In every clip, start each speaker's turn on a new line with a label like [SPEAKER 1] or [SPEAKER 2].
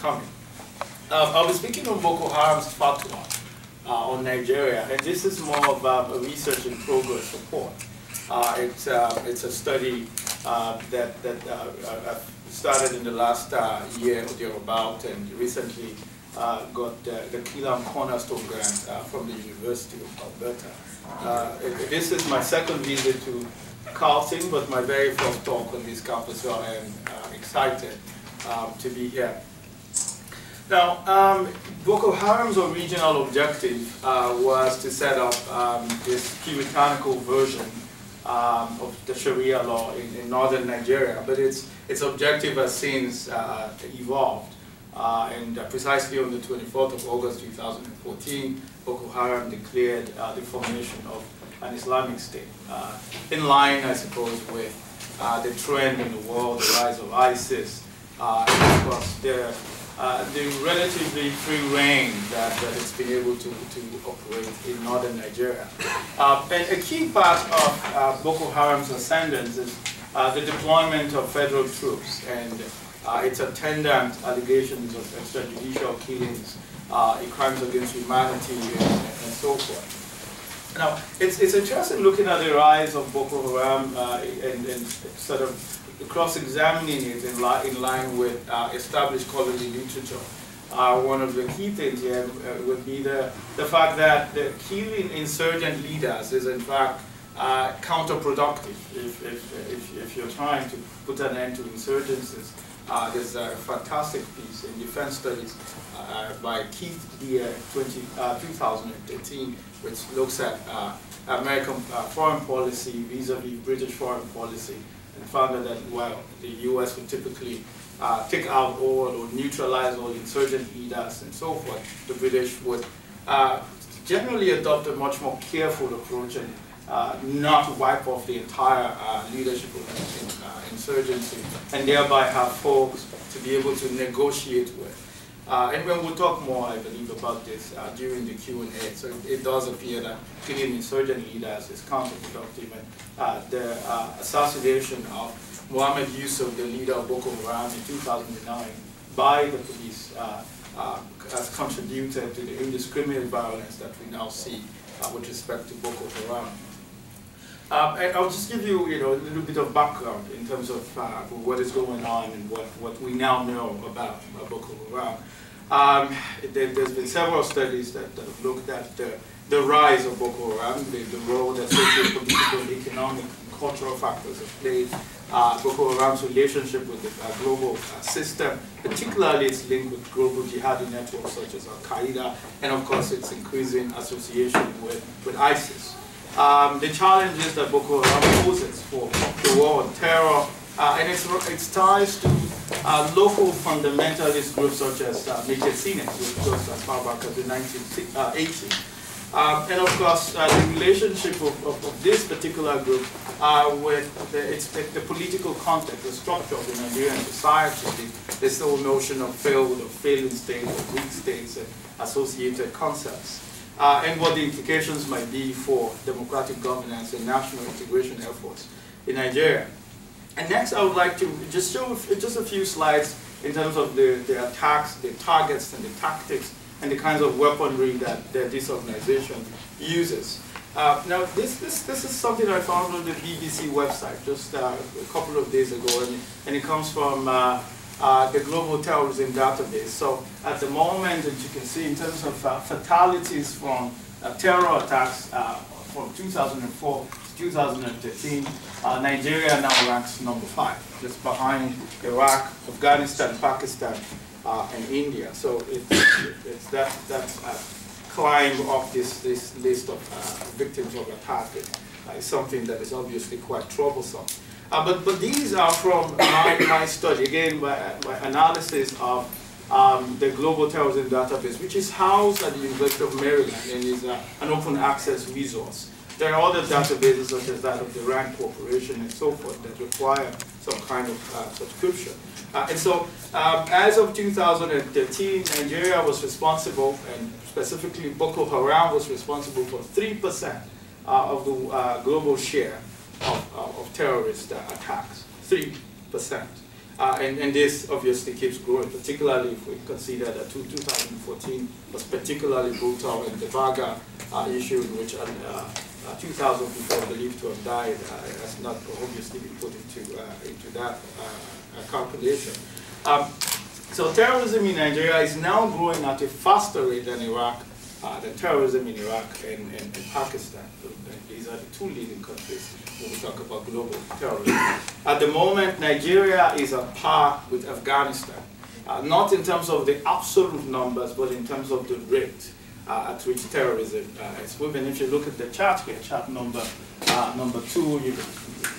[SPEAKER 1] coming. Uh, I'll be speaking on Boko Haram's fatwa uh, on Nigeria, and this is more about a research in progress report. Uh, it's, uh, it's a study uh, that, that uh, started in the last year or thereabout, and recently got the Killam Cornerstone Grant from the University of Alberta. this is my second visit to Carleton, but my very first talk on this campus, so I am excited um, to be here. Now, um, Boko Haram's original objective uh, was to set up um, this puritanical version um, of the Sharia law in, in, northern Nigeria, but its, its objective has since uh, evolved. Uh, and uh, precisely on the 24th of August 2014, Boko Haram declared uh, the formation of an Islamic State, uh, in line, I suppose, with the trend in the world, the rise of ISIS, uh, of course the, uh, the relatively free reign that, that it's been able to, to operate in northern Nigeria. Uh, and a key part of uh, Boko Haram's ascendance is uh, the deployment of federal troops and uh, its attendant allegations of extrajudicial killings, crimes against humanity, and, and, so forth. Now, it's, it's interesting looking at the rise of Boko Haram and, and sort of cross-examining it in, li in, line with uh, established scholarly literature. Uh, one of the key things here uh, would be the, the fact that the killing insurgent leaders is in fact uh, counterproductive if, if, if, if, you're trying to put an end to insurgencies. Uh, there's a fantastic piece in Defense Studies uh, by Keith Dear 20, 2013 which looks at American foreign policy vis-a-vis -vis British foreign policy and found that, while the U.S. would typically uh, take out all or neutralize all insurgent leaders and so forth. The British would uh, generally adopt a much more careful approach and uh, not wipe off the entire uh, leadership of uh, insurgency and thereby have folks to be able to negotiate with. Uh, and we'll talk more, I believe, about this uh, during the Q&A. So it, it, does appear that killing insurgent leaders is counterproductive. And uh, the uh, assassination of Mohammed Yusuf, the leader of Boko Haram in 2009, by the police uh, uh, has contributed to the indiscriminate violence that we now see with respect to Boko Haram. Um, I'll just give you, you know, a little bit of background in terms of uh, what is going on and what, what we now know about Boko Haram. Um, there, has been several studies that, that, have looked at the, the rise of Boko Haram, the, the role that social, political, economic, and cultural factors have played, uh, Boko Haram's relationship with the uh, global uh, system, particularly its link with global jihadi networks such as Al-Qaeda, and of course its increasing association with, with ISIS. Um, the challenges that Boko Haram poses for the war on terror, uh, and its, its ties to uh, local fundamentalist groups such as uh, Maitatsine, which goes as far back as the 1980s. Uh, um, and of course, uh, the relationship of, of, of, this particular group uh, with the, its, the, the, political context, the structure of the Nigerian society, this whole notion of failed or failing states or weak states and associated concepts. Uh, and what the implications might be for democratic governance and national integration efforts in Nigeria. And next, I would like to just show just a few slides in terms of the, the attacks, the targets, and the tactics, and the kinds of weaponry that, that this organization uses. Uh, now, this, this, this is something I found on the BBC website just uh, a couple of days ago, and, and it comes from uh, uh the Global Terrorism Database. So at the moment, as you can see, in terms of uh, fatalities from uh, terror attacks from 2004 to 2013, uh, Nigeria now ranks number five, just behind Iraq, Afghanistan, Pakistan, uh, and India. So it's, it's that, uh, climb up this, this list of uh, victims of attack uh, is something that is obviously quite troublesome. Uh, but, but these are from my, my study, again, my, my analysis of um, the Global Terrorism Database, which is housed at the University of Maryland and is uh, an open access resource. There are other databases such as that of the RAND Corporation and so forth that require some kind of uh, subscription. Uh, and so um, as of 2013, Nigeria was responsible, and specifically Boko Haram was responsible for 3% uh, of the uh, global share of, uh, of terrorist uh, attacks. 3%. Uh, and, and this obviously keeps growing, particularly if we consider that 2014 was particularly brutal and the Baga uh, issue in which uh, uh 2,000 people believed to have died uh, has not obviously been put into, uh, into that calculation. Um, so terrorism in Nigeria is now growing at a faster rate than Iraq, than terrorism in Iraq and, and, and Pakistan. These are the two leading countries when we talk about global terrorism. At the moment, Nigeria is on par with Afghanistan, uh, not in terms of the absolute numbers, but in terms of the rate uh, at which terrorism uh, is moving. If you look at the chart here, chart number uh, number two, you can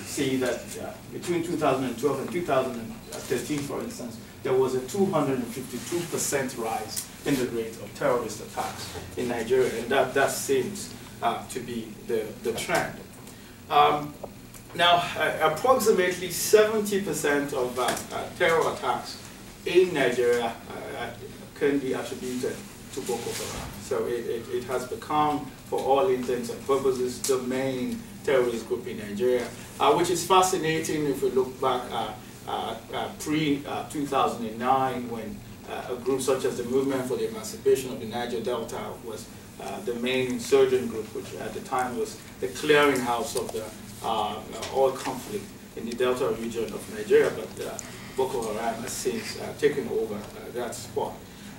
[SPEAKER 1] see that uh, between 2012 and 2013, for instance, there was a 252% rise in the rate of terrorist attacks in Nigeria, and that, that seems uh, to be the, the trend. Um, now, uh, approximately 70% of uh, uh, terror attacks in Nigeria uh, can be attributed to Boko Haram. So it, it, it, has become, for all intents and purposes, the main terrorist group in Nigeria, uh, which is fascinating if we look back uh, pre-2009 when a group such as the Movement for the Emancipation of the Niger Delta was uh, the main insurgent group, which at the time was the clearinghouse of the uh, oil conflict in the Delta region of Nigeria, but uh, Boko Haram has since uh, taken over that spot.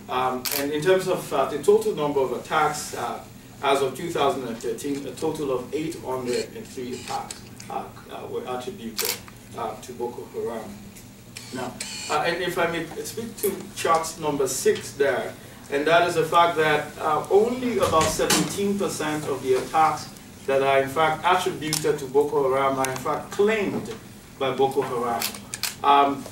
[SPEAKER 1] Um, and in terms of the total number of attacks, as of 2013, a total of 803 attacks were attributed to Boko Haram. Now, and if I may speak to chart number six there, and that is the fact that uh, only about 17% of the attacks that are in fact attributed to Boko Haram are in fact claimed by Boko Haram. Um,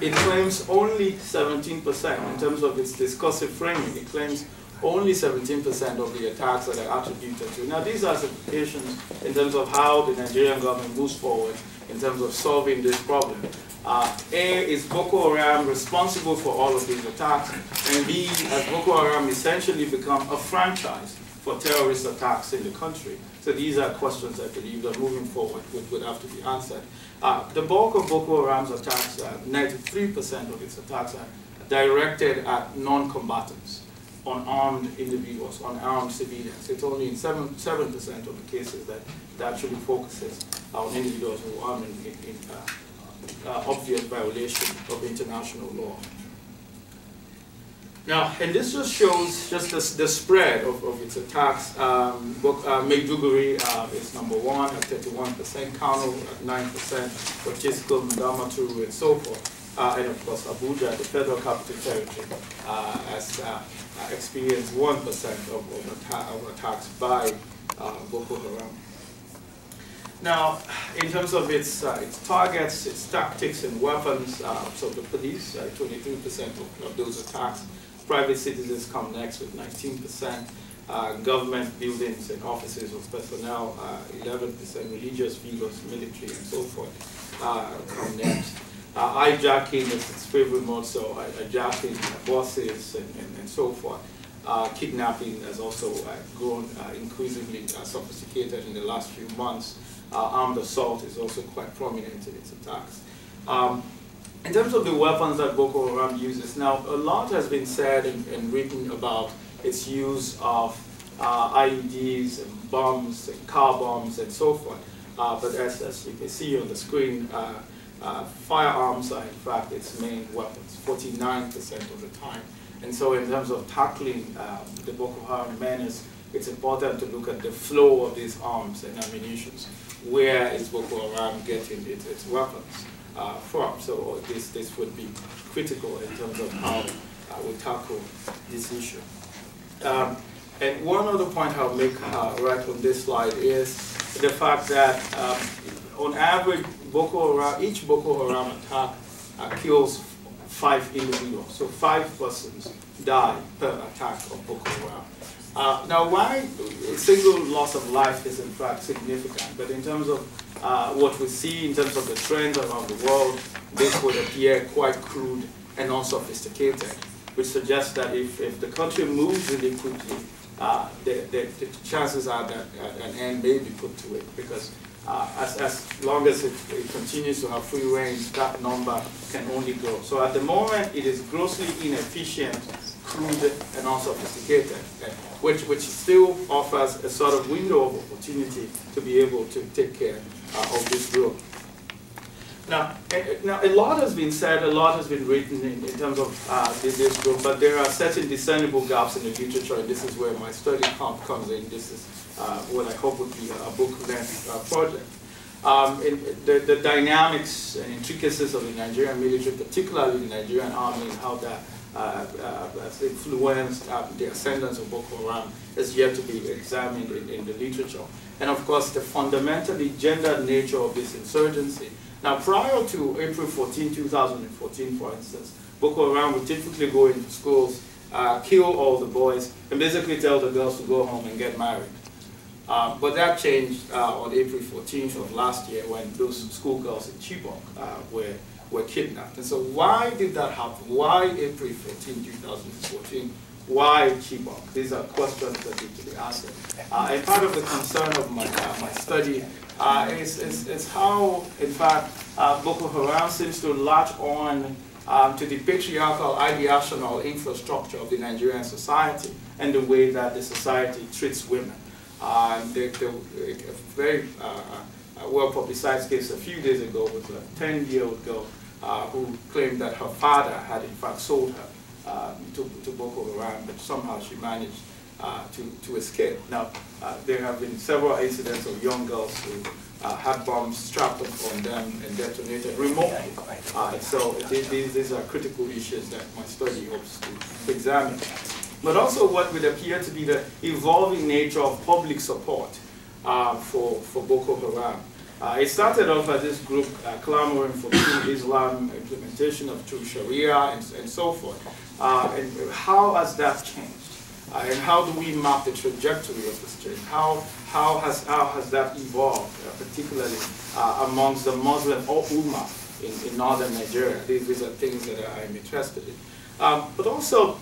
[SPEAKER 1] it claims only 17% in terms of its discursive framing. It claims only 17% of the attacks that are attributed to. Now these are implications in terms of how the Nigerian government moves forward in terms of solving this problem. Uh, A, is Boko Haram responsible for all of these attacks? And B, has Boko Haram essentially become a franchise for terrorist attacks in the country? So these are questions I believe that moving forward would, would have to be answered. Uh, the bulk of Boko Haram's attacks, 93% uh, of its attacks are directed at non-combatants, unarmed individuals, unarmed civilians. It's only in 7% 7 of the cases that it actually focuses on individuals who are in, in, in uh, uh, obvious violation of international law. Now, and this just shows just the, spread of, of its attacks. Um, uh, Maiduguri uh, is number one at 31%, Kano at 9%, Wajisco, Damaturu, and so forth. Uh, and of course, Abuja, the federal capital territory, uh, has uh, experienced 1% of, of, atta of, attacks by uh, Boko Haram. Now, in terms of its, uh, its targets, its tactics and weapons, uh, so the police, 23% uh, of, of, those attacks. Private citizens come next with 19%. Uh, government buildings and offices with personnel, 11%. Uh, religious figures, military, and so forth uh, come next. hijacking is its favorite mode, so hijacking buses and, and, and so forth. Uh, kidnapping has also uh, grown uh, increasingly sophisticated in the last few months uh, armed assault is also quite prominent in its attacks. Um, in terms of the weapons that Boko Haram uses, now a lot has been said and, and written about its use of uh, IEDs and bombs and car bombs and so forth. Uh, but as, as, you can see on the screen, uh, uh firearms are in fact its main weapons, 49% of the time. And so in terms of tackling uh, the Boko Haram menace, it's important to look at the flow of these arms and ammunition where is Boko Haram getting its, its weapons uh, from. So this, this would be critical in terms of how uh, we tackle this issue. Um, and one other point I'll make uh, right on this slide is the fact that um, on average, Boko Haram, each Boko Haram attack uh, kills five individuals. So five persons die per attack of Boko Haram. Uh, now, why a single loss of life is in fact significant, but in terms of uh, what we see in terms of the trends around the world, this would appear quite crude and unsophisticated, which suggests that if, if the country moves really quickly, uh, the, the, the, chances are that an end may be put to it because uh, as, as long as it, it, continues to have free range, that number can only grow. So at the moment, it is grossly inefficient, crude, and unsophisticated, which, which still offers a sort of window of opportunity to be able to take care uh, of this growth. Now, now, a lot has been said, a lot has been written in, in terms of uh, this, group, but there are certain discernible gaps in the literature, and this is where my study comes in. This is what I hope would be a book-length uh, project. Um, the, the dynamics and intricacies of the Nigerian military, particularly the Nigerian army, and how that uh, uh, influenced uh, the ascendance of Boko Haram is yet to be examined in, in, the literature. And of course, the fundamentally gendered nature of this insurgency. Now, prior to April 14, 2014, for instance, Boko Haram would typically go into schools, uh, kill all the boys, and basically tell the girls to go home and get married. Uh, but that changed uh, on April 14th of last year when those schoolgirls in Chibok uh, were, were kidnapped. And so why did that happen? Why April 14, 2014? Why Chibok? These are questions that need to be asked. Uh, and part of the concern of my, uh, my study is, is, is, how, in fact, Boko Haram seems to latch on um, to the patriarchal ideational infrastructure of the Nigerian society and the way that the society treats women. Um, the, the, a very uh, uh, well publicized case a few days ago was a 10 year old girl uh, who claimed that her father had in fact sold her uh, to, to Boko Haram, but somehow she managed uh, to, to escape. Now, uh, there have been several incidents of young girls who had bombs strapped on them and detonated remotely. so these, these are critical issues that my study hopes to examine but also what would appear to be the evolving nature of public support uh, for, for Boko Haram. Uh, it started off as this group uh, clamoring for true Islam, implementation of true Sharia, and, and so forth. Uh, and how has that changed? Uh, and how do we map the trajectory of this change? How, how, has, how has that evolved, uh, particularly amongst the Muslim Ummah in, in northern Nigeria? These, these are things that I'm interested in. Um, but also,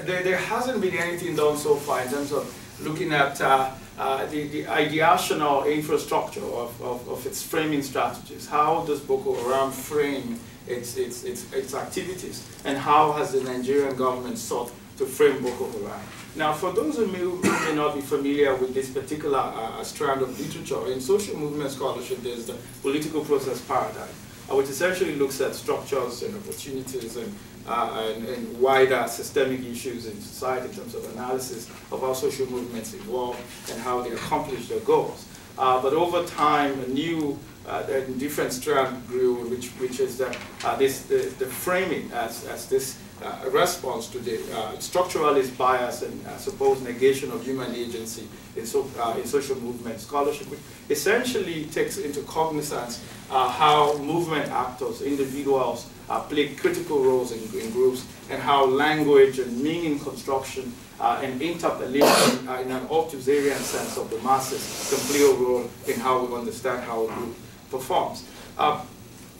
[SPEAKER 1] there, there hasn't been anything done so far in terms of looking at uh, uh, the, the ideational infrastructure of, of, of, its framing strategies. How does Boko Haram frame its, its, its, its activities? And how has the Nigerian government sought to frame Boko Haram? Now, for those of you who may not be familiar with this particular uh, strand of literature, in social movement scholarship, there's the political process paradigm, uh, which essentially looks at structures and opportunities and uh, and, and, wider systemic issues in society in terms of analysis of how social movements evolve and how they accomplish their goals. Uh, but over time, a new uh, different strand grew, which, which is that uh, this, the, the framing as, as this uh, response to the uh, structuralist bias and uh, supposed negation of human agency in, so, in social movement scholarship, which essentially takes into cognizance how movement actors, individuals, uh, play critical roles in, in, groups, and how language and meaning construction and interpellation in an Althusserian sense of the masses can play a role in how we understand how a group performs.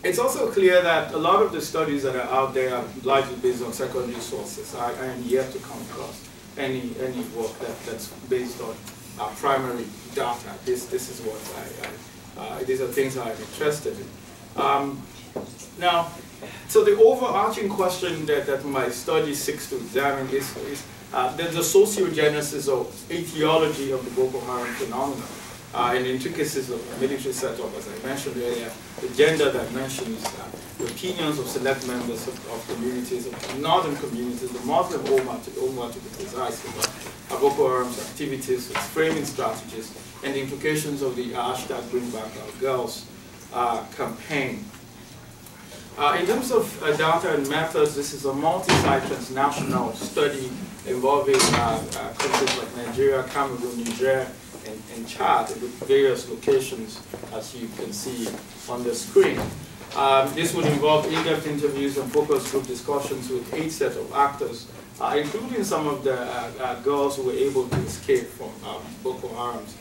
[SPEAKER 1] It's also clear that a lot of the studies that are out there are largely based on secondary sources. I, I am yet to come across any any work that, that's based on uh, primary data. This this is what I, I uh, these are things I'm interested in. Um, now, so the overarching question that, that my study seeks to examine is, is uh, the, sociogenesis or etiology of the Boko Haram phenomenon uh, and intricacies of the military setup, as I mentioned earlier, the gender dimensions, uh, the opinions of select members of, of, communities, of northern communities, the Muslim Ummah to, Ummah to be precise, about Boko Haram's activities, its framing strategies, and the implications of the hashtag Bring Back Our Girls uh, campaign. Uh, in terms of uh, data and methods, this is a multi-site transnational study involving uh, uh, countries like Nigeria, Cameroon, Niger, and, and Chad with various locations, as you can see on the screen. Um, this would involve in-depth interviews and focus group discussions with eight sets of actors, uh, including some of the uh, girls who were able to escape from um, Boko Haram's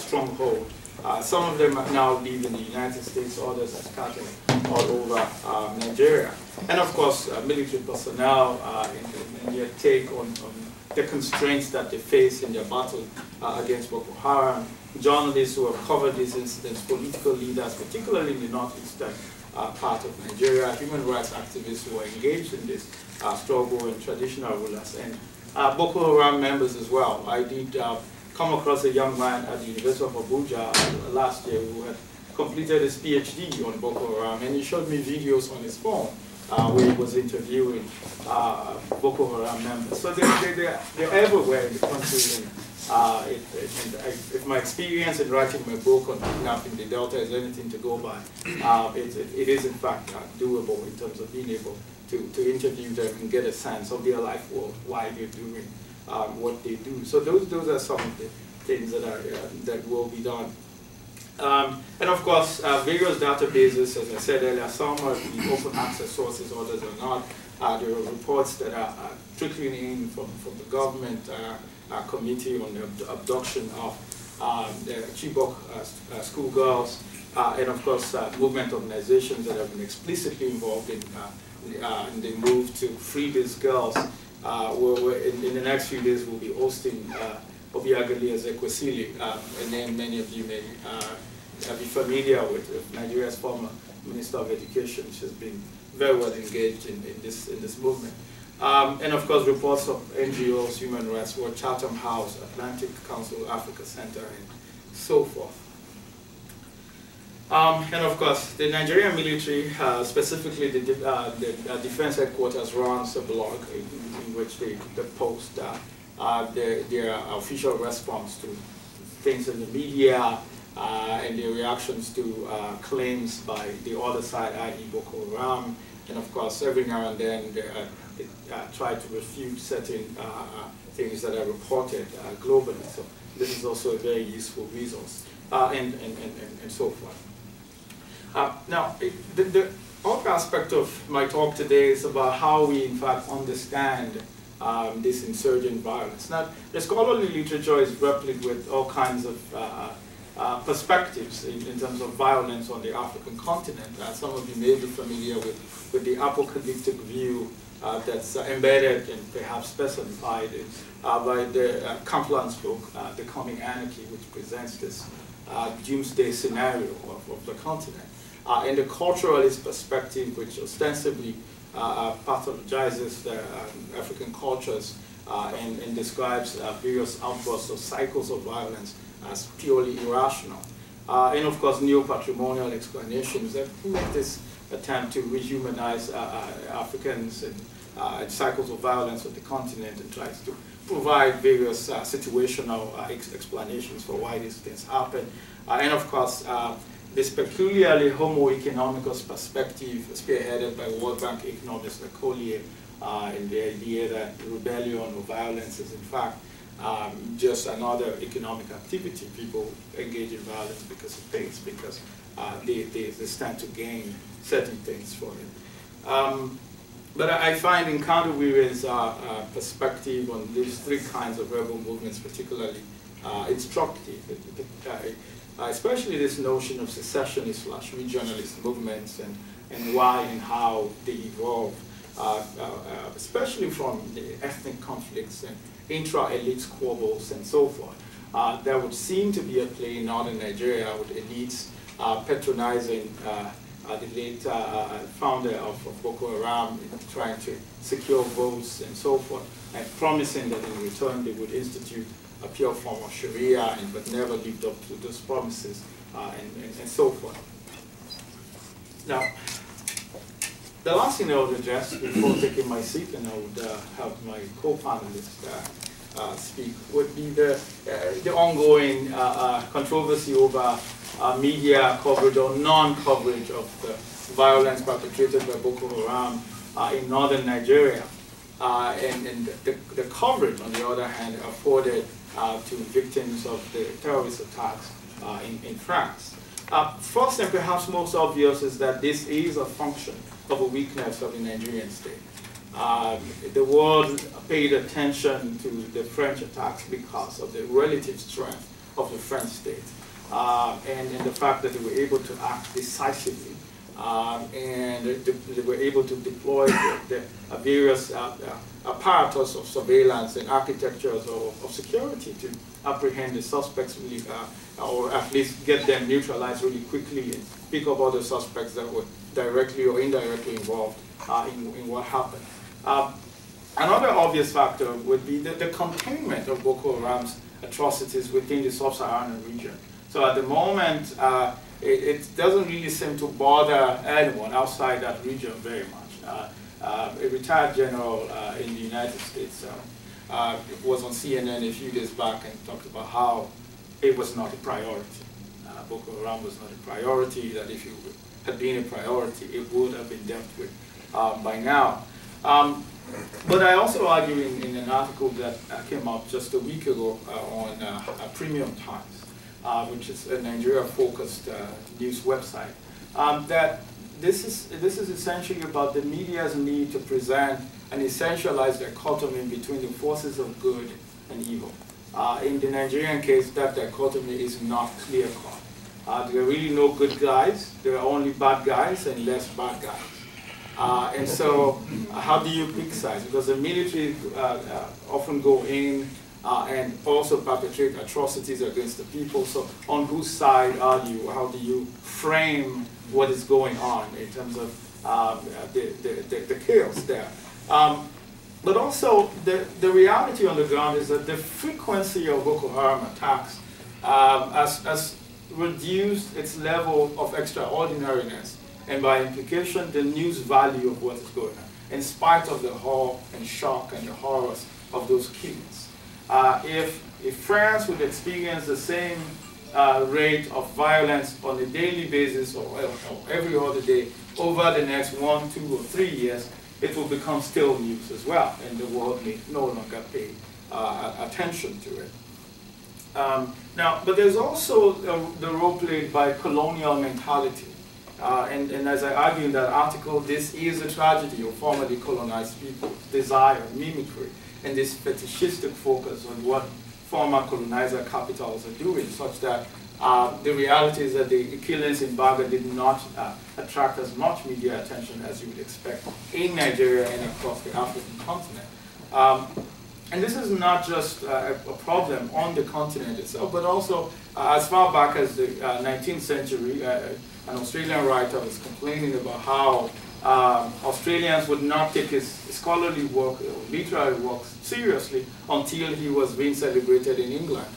[SPEAKER 1] stronghold. Uh, some of them now live in the United States, others are scattered all over um, Nigeria. And of course, uh, military personnel in, in, their take on, on the constraints that they face in their battle uh, against Boko Haram. Journalists who have covered these incidents, political leaders, particularly in the northeastern uh, part of Nigeria, human rights activists who are engaged in this uh, struggle and traditional rulers, and uh, Boko Haram members as well. I did uh, come across a young man at the University of Abuja last year who had completed his PhD on Boko Haram, and he showed me videos on his phone uh, where he was interviewing uh, Boko Haram members. So they're, they're, they're everywhere in the country. And, uh, it, it, I, if my experience in writing my book on kidnapping the Delta is anything to go by, uh, it, it is in fact uh, doable in terms of being able to, to interview them and get a sense of their life world, why they're doing um, what they do. So those, those are some of the things that, are, uh, that will be done. Um, and of course, uh, various databases, as I said earlier, some are the open access sources, others are not. Uh, there are reports that are, are trickling in from, from the government uh, uh committee on the abduction of um, the Chibok uh, uh, schoolgirls, and of course, movement organizations that have been explicitly involved in, in the move to free these girls. We're, in, in, the next few days, we'll be hosting Obiageli Ezekwesili, uh, a name many of you may uh, be familiar with, Nigeria's former Minister of Education. She's been very well engaged in, in this, in this movement. Um, and of course, reports of NGOs, Human Rights Watch, Chatham House, Atlantic Council, Africa Center, and so forth. Um, and of course, the Nigerian military, uh, specifically the, uh, the uh, defense headquarters, runs a blog in, in which they, they post uh, their, their official response to things in the media uh, and their reactions to uh, claims by the other side, i.e. Boko Haram. And of course, every now and then they, they try to refute certain things that are reported globally. So this is also a very useful resource, and, and, and, and, so forth. Now, the, the other aspect of my talk today is about how we, in fact, understand um, this insurgent violence. Now, the scholarly literature is replete with all kinds of uh, uh, perspectives in, in, terms of violence on the African continent. Uh, some of you may be familiar with, with the apocalyptic view uh, that's uh, embedded and perhaps specified uh, by the uh, Kaplan's book, The Coming Anarchy, which presents this doomsday scenario of, of the continent. And the culturalist perspective, which ostensibly uh, uh, pathologizes the uh, African cultures and, and, describes various outbursts or cycles of violence as purely irrational. and of course, neo-patrimonial explanations that this attempt to rehumanize Africans and uh, cycles of violence on the continent and tries to provide various uh, situational uh, ex explanations for why these things happen. and of course, this peculiarly homo economicus perspective spearheaded by World Bank economist Collier uh, in the idea that rebellion or violence is in fact um, just another economic activity. People engage in violence because of things, because uh, they, they, they, stand to gain certain things for it. Um, but I find in Mkandawire's uh, uh, perspective on these three kinds of rebel movements particularly uh, instructive. It, it, uh, uh, especially this notion of secessionist slash regionalist movements and, and why and how they evolve, uh, uh, uh, especially from ethnic conflicts and intra-elite squabbles and so forth. Uh, there would seem to be a play in northern Nigeria with elites patronizing the late founder of, of Boko Haram, trying to secure votes and so forth, and promising that in return they would institute a pure form of Sharia, and, but never lived up to those promises, uh, and, and, and, so forth. Now, the last thing I would address before taking my seat, and I would uh, have my co-panelists uh, uh speak, would be the, uh, the ongoing uh, controversy over media coverage or non-coverage of the violence perpetrated by Boko Haram in northern Nigeria. Uh, and, and the, the, coverage, on the other hand, afforded to victims of the terrorist attacks uh, in, in France. Uh, first and perhaps most obvious is that this is a function of a weakness of the Nigerian state. Um, the world paid attention to the French attacks because of the relative strength of the French state uh, and, and, the fact that they were able to act decisively um, and they, were able to deploy the, the uh, various uh, apparatus of surveillance and architectures of, of security to apprehend the suspects really, uh, or at least get them neutralized really quickly and pick up other suspects that were directly or indirectly involved uh, in, in what happened. Um, another obvious factor would be the, the containment of Boko Haram's atrocities within the sub-Saharan region. So at the moment, uh, it, it, doesn't really seem to bother anyone outside that region very much. Uh, a retired general uh, in the United States uh, was on CNN a few days back and talked about how it was not a priority. Boko Haram was not a priority, that if it had been a priority, it would have been dealt with by now. Um, but I also argue in, in an article that came out just a week ago on Premium Times, uh, which is a Nigeria-focused uh, news website, um, that this is, this is essentially about the media's need to present an essentialized dichotomy between the forces of good and evil. Uh, in the Nigerian case, that dichotomy is not clear-cut. Uh, there are really no good guys, there are only bad guys and less bad guys. Uh, and so, uh, how do you pick sides? Because the military uh, uh, often go in and also perpetrate atrocities against the people. So, on whose side are you? How do you frame what is going on in terms of um, the, the, the, chaos there. Um, but also, the, the reality on the ground is that the frequency of Boko Haram attacks um, has, has reduced its level of extraordinariness, and by implication, the news value of what is going on, in spite of the horror and shock and the horrors of those killings. Uh, if, if France would experience the same uh, rate of violence on a daily basis or, or, every other day over the next one, two, or three years, it will become still news as well, and the world may no longer pay uh, attention to it. Um, now, but there's also the role played by colonial mentality. Uh, and, and, as I argue in that article, this is a tragedy of formerly colonized people's desire, mimicry, and this fetishistic focus on what former colonizer capitals are doing, such that uh, the reality is that the killings in Baga did not uh, attract as much media attention as you would expect in Nigeria and across the African continent. Um, and this is not just uh, a problem on the continent itself, but also uh, as far back as the 19th uh, century, uh, an Australian writer was complaining about how um, Australians would not take his scholarly work, literary works, seriously until he was being celebrated in England.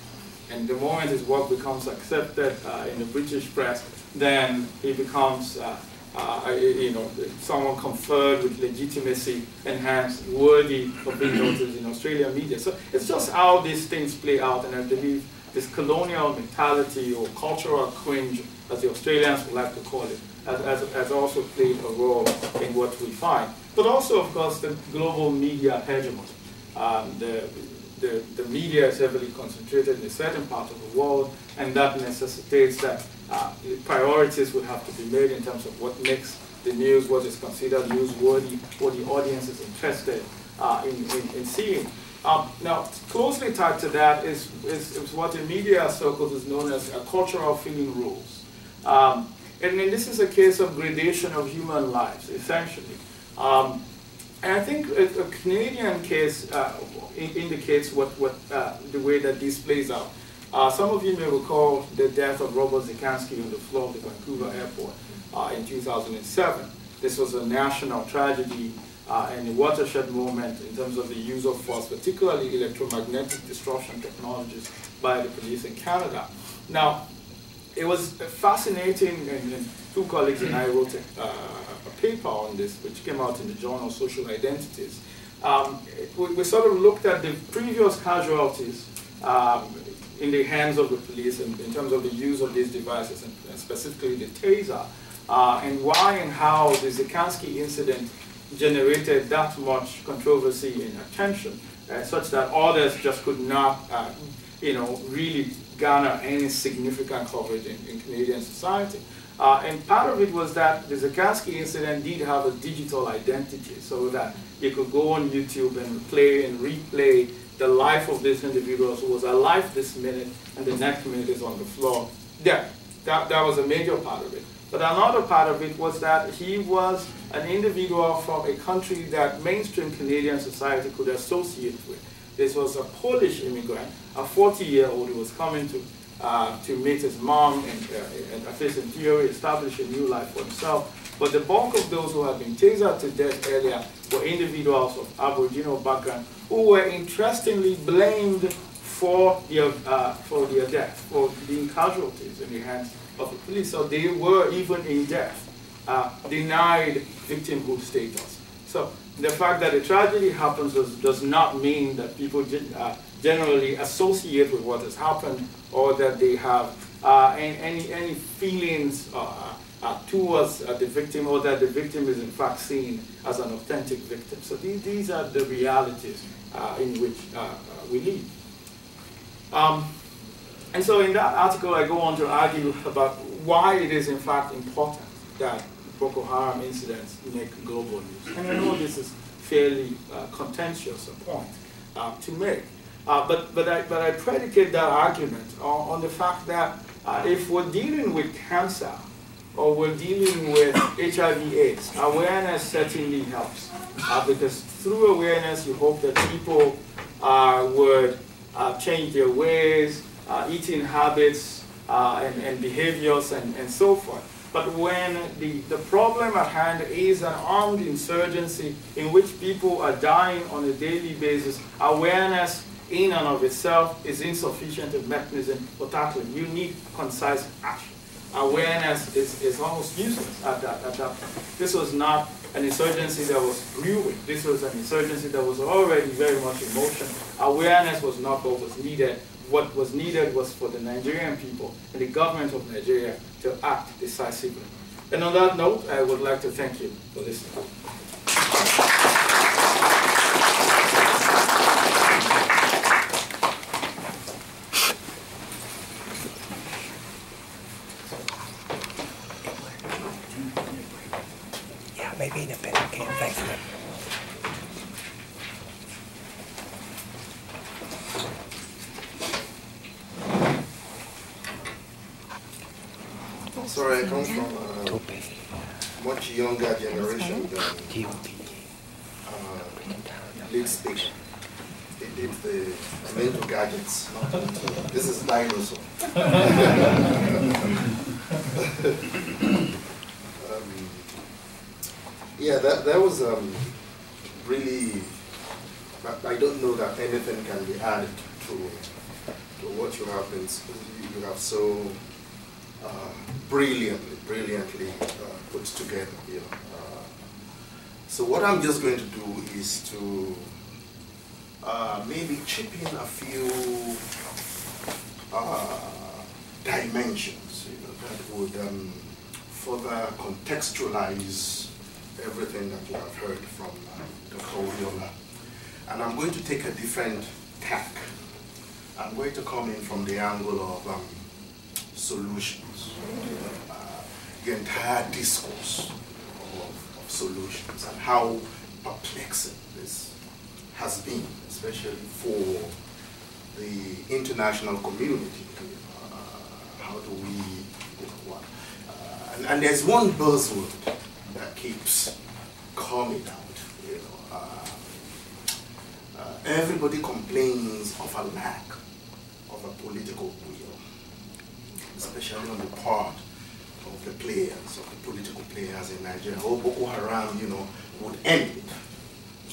[SPEAKER 1] And the moment his work becomes accepted uh, in the British press, then he becomes, uh, uh, you know, someone conferred with legitimacy and hence worthy of being noticed in Australian media. So it's just how these things play out, and I believe this colonial mentality or cultural cringe, as the Australians would like to call it, has, has, has also played a role in what we find. But also, of course, the global media hegemony. Um, the, the, the media is heavily concentrated in a certain part of the world, and that necessitates that uh, priorities would have to be made in terms of what makes the news, what is considered newsworthy, what the audience is interested uh, in, in, in, seeing. Um, now, closely tied to that is, is, is, what in media circles is known as a cultural feeling rules. Um, and, and, this is a case of gradation of human lives, essentially. Um, and I think a, a Canadian case uh, indicates what, what uh, the way that this plays out. Uh, some of you may recall the death of Robert Dziekanski on the floor of the Vancouver airport uh, in 2007. This was a national tragedy uh, and a watershed moment in terms of the use of force, particularly electromagnetic disruption technologies by the police in Canada. Now, it was fascinating, and, and two colleagues and I wrote a, uh, a, paper on this, which came out in the journal Social Identities. Um, we, we, sort of looked at the previous casualties um, in the hands of the police in, in, terms of the use of these devices, and, and specifically the taser, uh, and why and how the Dziekanski incident generated that much controversy and attention, uh, such that others just could not, uh, you know, really garner any significant coverage in, in Canadian society. Uh, and part of it was that the Dziekanski incident did have a digital identity so that you could go on YouTube and play and replay the life of this individual who was alive this minute and the next minute is on the floor. Yeah, that, that was a major part of it. But another part of it was that he was an individual from a country that mainstream Canadian society could associate with. This was a Polish immigrant, a 40-year-old who was coming to, uh, to meet his mom and, uh, and at least in theory, establish a new life for himself. But the bulk of those who had been tasered to death earlier were individuals of Aboriginal background who were interestingly blamed for their, uh, for their death, for being casualties in the hands of the police. So they were, even in death, uh, denied victimhood status. So the fact that a tragedy happens does, does not mean that people did, uh, generally associate with what has happened or that they have uh, any, any feelings uh, uh, towards uh, the victim or that the victim is in fact seen as an authentic victim. So these, these are the realities in which we live. Um, and so in that article, I go on to argue about why it is in fact important that Boko Haram incidents make global news. And I know this is fairly uh, contentious a point uh, to make. Uh, but, but, I, but I predicate that argument on, on the fact that uh, if we're dealing with cancer or we're dealing with HIV AIDS, awareness certainly helps. Uh, because through awareness, you hope that people uh, would change their ways, eating habits, and, and behaviors, and, and so forth. But when the, the problem at hand is an armed insurgency in which people are dying on a daily basis, awareness in and of itself is insufficient a mechanism for tackling. You need concise action. Awareness is, is almost useless at that, at that point. This was not an insurgency that was brewing. This was an insurgency that was already very much in motion. Awareness was not what was needed what was needed was for the Nigerian people and the government of Nigeria to act decisively. And on that note, I would like to thank you for listening.
[SPEAKER 2] Yeah, maybe in a bit. Okay, thank you.
[SPEAKER 3] Sorry, I come from a uh, much younger generation than uh, lead speaker. They did the mental gadgets. This is dinosaur. Um, yeah, that, that was um, really, I don't know that anything can be added to, to what you have been, you have so uh, brilliantly, brilliantly uh, put together. Know. Uh, so what I'm just going to do is to maybe chip in a few dimensions you know, that would um, further contextualize everything that you have heard from uh, Dr. Oriola. And I'm going to take a different tack. I'm going to come in from the angle of um, solutions, uh, the entire discourse of, of, solutions and how perplexing this has been, especially for the international community. How do we, what? Uh, and, and, there's one buzzword that keeps coming out. You know, uh, uh, everybody complains of a lack of a political will especially on the part of the players, of the political players in Nigeria. Oh, Boko Haram, you know, would end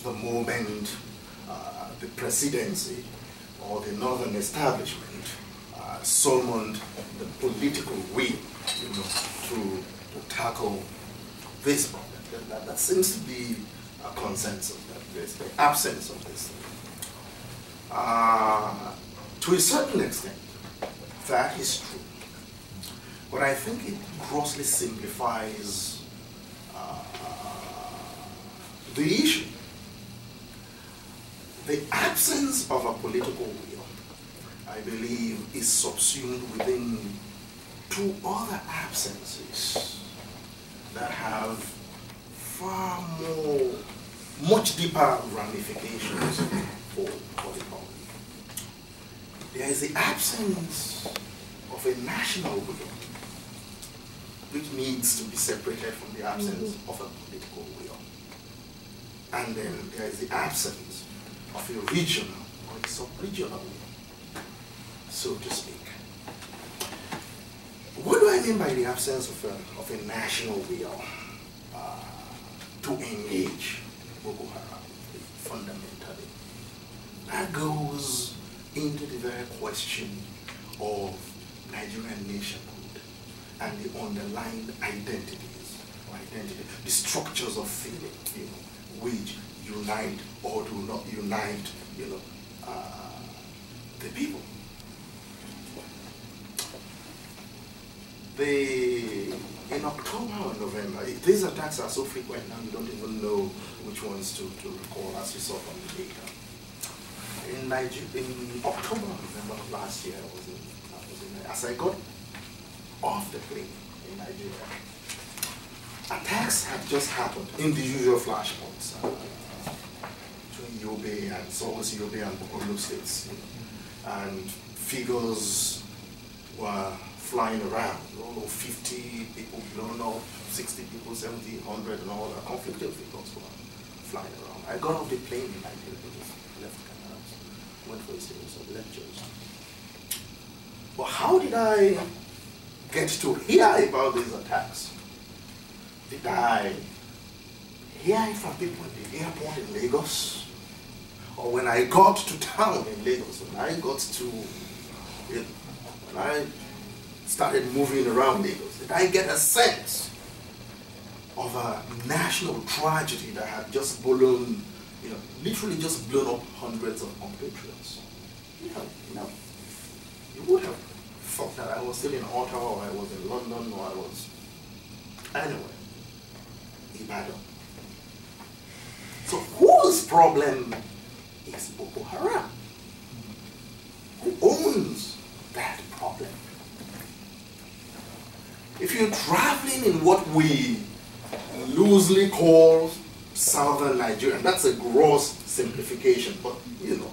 [SPEAKER 3] the moment uh, the presidency or the northern establishment summoned the political will, you know, to, to tackle this problem. That, that, that, seems to be a consensus, that there's the absence of this. Uh, to a certain extent, that is true. But I think it grossly simplifies uh, the issue. The absence of a political will, I believe, is subsumed within two other absences that have far more, much deeper ramifications for, for the public. There is the absence of a national will which needs to be separated from the absence
[SPEAKER 4] Mhm.
[SPEAKER 3] of a political will. And then there is the absence of a regional or a sub-regional will, so to speak. What do I mean by the absence of a, of a national will uh, to engage Boko Haram fundamentally? That goes into the very question of Nigerian nationhood and the underlying identities or identity, the structures of feeling, you know, which unite or do not unite, you know, uh, the people. The, in October or November, these attacks are so frequent now you don't even know which ones to, to recall as you saw from the data. In Nigeria, in October or November of last year, I was in, I was in, as I got off the plane in Nigeria, attacks had just happened in the usual flashpoints uh, between Yobe and South Yobe and Borno states. you know, And figures were flying around, you don't know, 50 people blown up, 60 people, 70, 100 and all that. Conflicting figures were flying around. I got off the plane in Nigeria, just left Canada, went for a series of lectures. But how did I get to hear about these attacks? Did I hear from people in the airport in Lagos? Or when I got to town in Lagos, when I got to, you know, when I started moving around Lagos, did I get a sense of a national tragedy that had just blown, you know, literally just blown up hundreds of compatriots? You know, you know, you would have thought that I was still in Ottawa or I was in London or I was anywhere. Ibadan. So whose problem is Boko Haram? Who owns that problem? If you're traveling in what we loosely call southern Nigeria, and that's a gross simplification, but you know,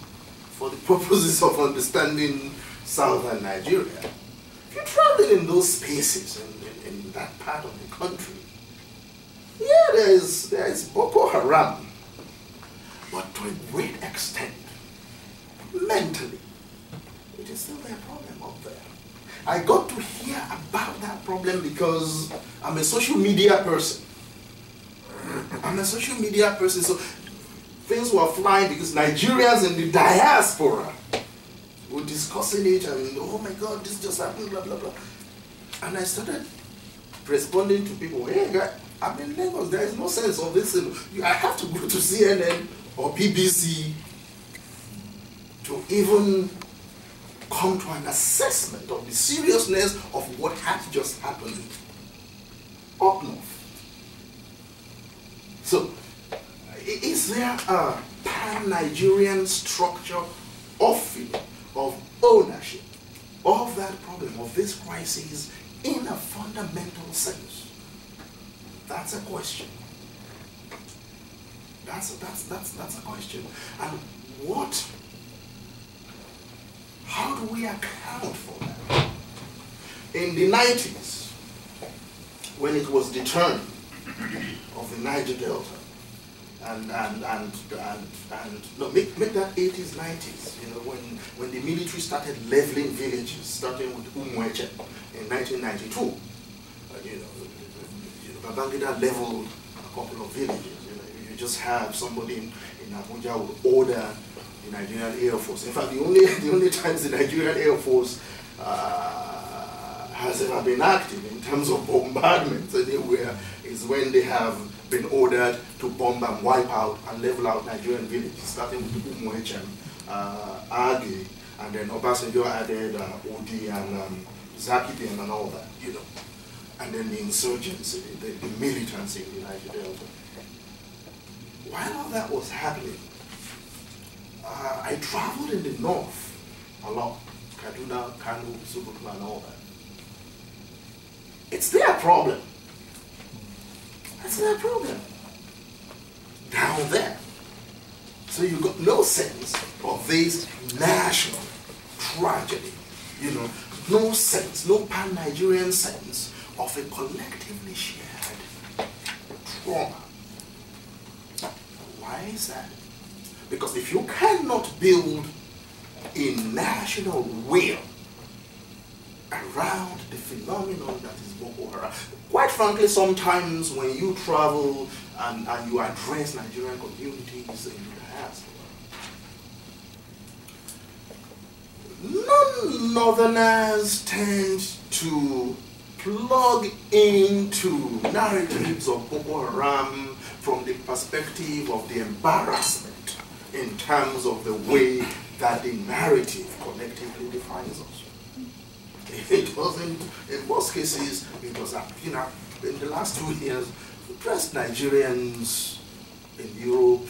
[SPEAKER 3] for the purposes of understanding southern Nigeria, if you're traveling in those spaces in, in, in that part of the country, yeah, there is, there is Boko Haram, but to a great extent, mentally, it is still their problem up there. I got to hear about that problem because I'm a social media person. I'm a social media person, so things were flying because Nigerians in the diaspora were discussing it and oh my god, this just happened, blah blah blah. And I started responding to people, hey guy, I'm in Lagos, there is no sense of this. I have to go to CNN or BBC to even come to an assessment of the seriousness of what had just happened up north. So, is there a pan-Nigerian structure of of ownership of that problem, of this crisis in a fundamental sense? That's a question. That's, that's, that's, that's a question. And what how do we account for that? In the 90s, when it was determined of the Niger Delta, and, and, and, and, and no, make, make that 80s, 90s, you know, when, when the military started leveling villages, starting with Umuechem in 1992. Uh, you know, you know, Babangida leveled a couple of villages. You know, you just have somebody in, in Abuja would order the Nigerian Air Force. In fact, the only, the only times the Nigerian Air Force uh, has ever been active in terms of bombardments anywhere is when they have been ordered to bomb and wipe out and level out Nigerian villages, starting with Umuechem, uh, Agi, and then Obasanjo added uh, Odi and um, and all that, you know. And then the insurgency, the, the militancy in the Niger Delta. While all that was happening, uh, I traveled in the north a lot. Kaduna, Kano, Sokoto, and all that. It's their problem. That's their problem. Down there. So you got no sense of this national tragedy. You know, no sense, no pan-Nigerian sense of a collectively shared trauma. Why is that? Because if you cannot build a national will around the phenomenon that is Boko Haram, quite frankly, sometimes when you travel and, and you address Nigerian communities in the diaspora, non-northerners tend to plug into narratives of Boko Haram from the perspective of the embarrassment in terms of the way that the narrative collectively defines us. If it wasn't, in most cases, it was, you know, in the last two years, dressed Nigerians in Europe,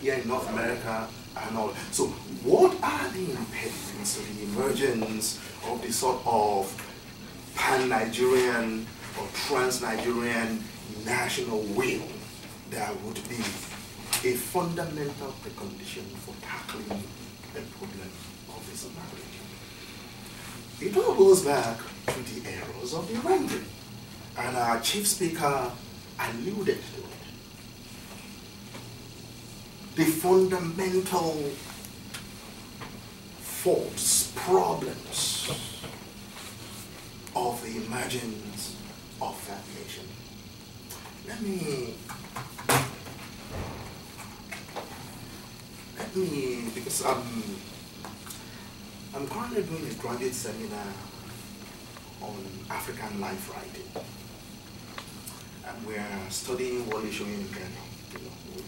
[SPEAKER 3] here in North America, and all. So what are the impediments to the emergence of the sort of pan-Nigerian or trans-Nigerian national will that would be a fundamental precondition for tackling a problem of this magnitude? It all goes back to the errors of the rendering, and our chief speaker alluded to it the fundamental faults, problems of the emergence of that nation. Let me, let me, because I'm, I'm currently doing a graduate seminar on African life writing. And we're studying Wole Soyinka, you know,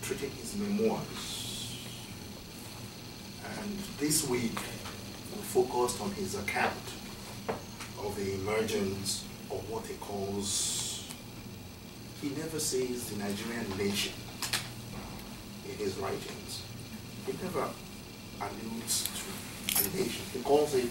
[SPEAKER 3] treating his memoirs. And this week, we focused on his account of the emergence of what he calls, he never says the Nigerian nation in his writings. He never alludes to a nation. He calls it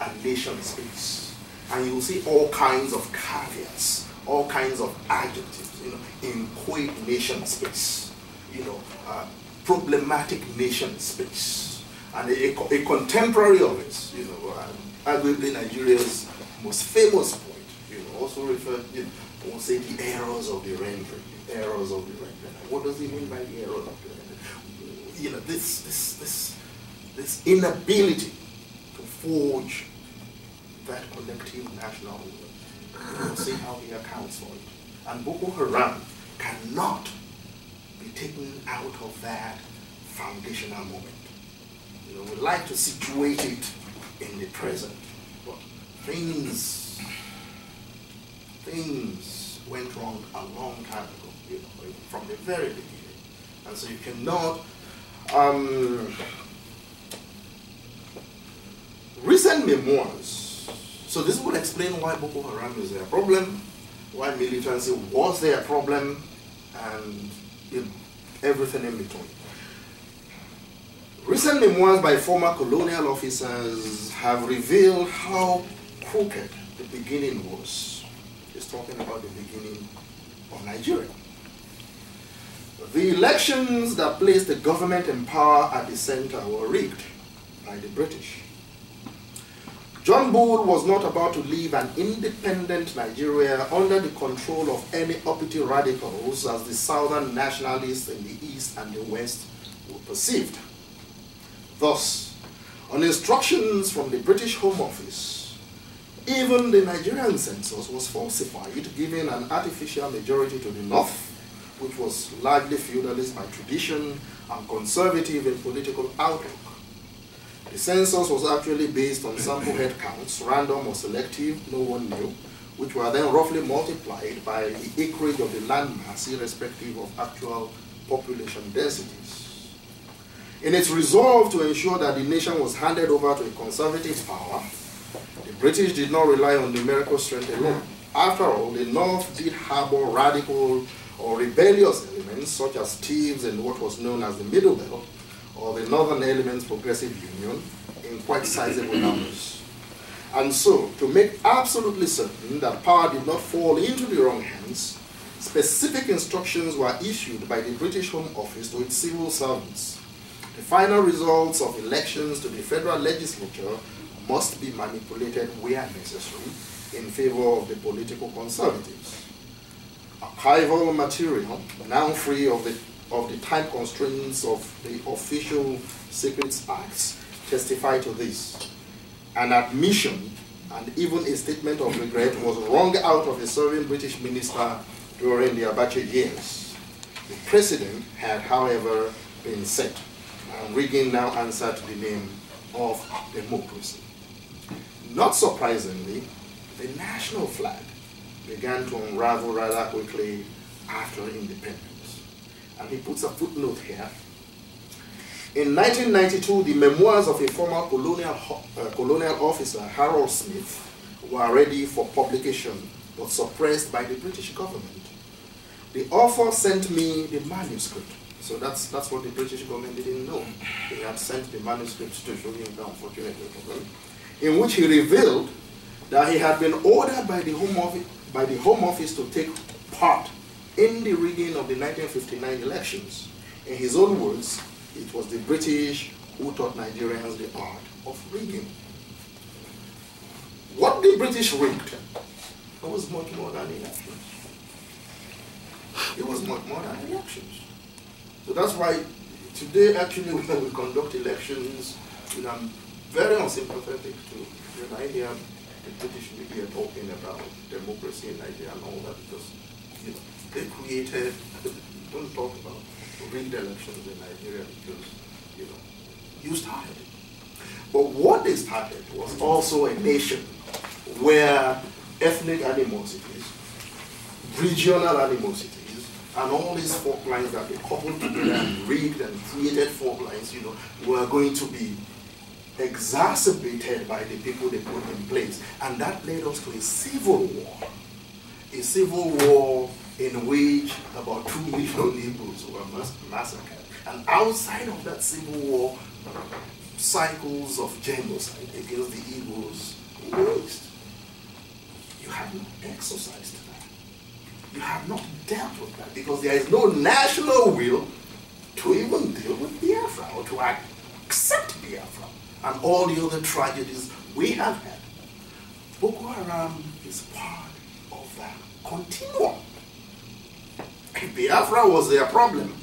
[SPEAKER 3] a nation space. And you'll see all kinds of caveats, all kinds of adjectives, you know, in quaint nation space you know, uh, problematic nation space. And a, a, contemporary of it, you know, uh, arguably Nigeria's most famous poet, you know, also referred, you know, we'll say the errors of the rendering, the errors of the rendering. What does he mean by the errors of the rendering? You know, this, this, this, this inability to forge that collective national will. See how he accounts for it. And Boko Haram cannot be taken out of that foundational moment. You know, we like to situate it in the present, but things, things went wrong a long time ago, you know, from the very beginning. And so you cannot, um, recent memoirs, so this would explain why Boko Haram is a problem, why militancy was there a problem, and everything in between. Recent memoirs by former colonial officers have revealed how crooked the beginning was. He's talking about the beginning of Nigeria. The elections that placed the government in power at the center were rigged by the British. John Bull was not about to leave an independent Nigeria under the control of any uppity radicals as the southern nationalists in the east and the west were perceived. Thus, on instructions from the British Home Office, even the Nigerian census was falsified, giving an artificial majority to the north, which was largely feudalist by tradition and conservative in political outlook. The census was actually based on sample head counts, random or selective, no one knew, which were then roughly multiplied by the acreage of the landmass irrespective of actual population densities. In its resolve to ensure that the nation was handed over to a conservative power, the British did not rely on numerical strength alone. After all, the North did harbor radical or rebellious elements such as thieves and what was known as the Middle Belt, or the Northern Elements Progressive Union in quite sizable numbers. And so, to make absolutely certain that power did not fall into the wrong hands, specific instructions were issued by the British Home Office to its civil servants. The final results of elections to the federal legislature must be manipulated where necessary, in favor of the political conservatives. Archival material, now free of the, of the time constraints of the official Secrets Acts, testify to this. An admission and even a statement of regret was wrung out of a serving British minister during the Abacha years. The president had, however, been set, and Reagan now answered the name of democracy. Not surprisingly, the national flag began to unravel rather quickly after independence. And he puts a footnote here. In 1992, the memoirs of a former colonial, uh, colonial officer, Harold Smith, were ready for publication but suppressed by the British government. The author sent me the manuscript. So that's, that's what the British government didn't know. They had sent the manuscript to Soyinka, unfortunately, in which he revealed that he had been ordered by the Home Office, by the Home Office to take part in the rigging of the 1959 elections. In his own words, it was the British who taught Nigerians the art of rigging. What the British rigged was much more than elections. It was much more than elections. So that's why today, actually, when we conduct elections, you I'm very unsympathetic to the idea the British media talking about democracy in Nigeria and all that because you know, they created, don't talk about rigged elections in Nigeria because, you know, you started it. But what they started was also a nation where ethnic animosities, regional animosities, and all these fault lines that they coupled together and rigged and created fault lines, you know, were going to be exacerbated by the people they put in place. And that led us to a civil war. A civil war in which about two million Igbos were massacred. And outside of that civil war, cycles of genocide against the Igbos waste. You have not exercised that. You have not dealt with that because there is no national will to even deal with Biafra or to accept Biafra and all the other tragedies we have had. Boko Haram is part of that continuum. Biafra was their problem.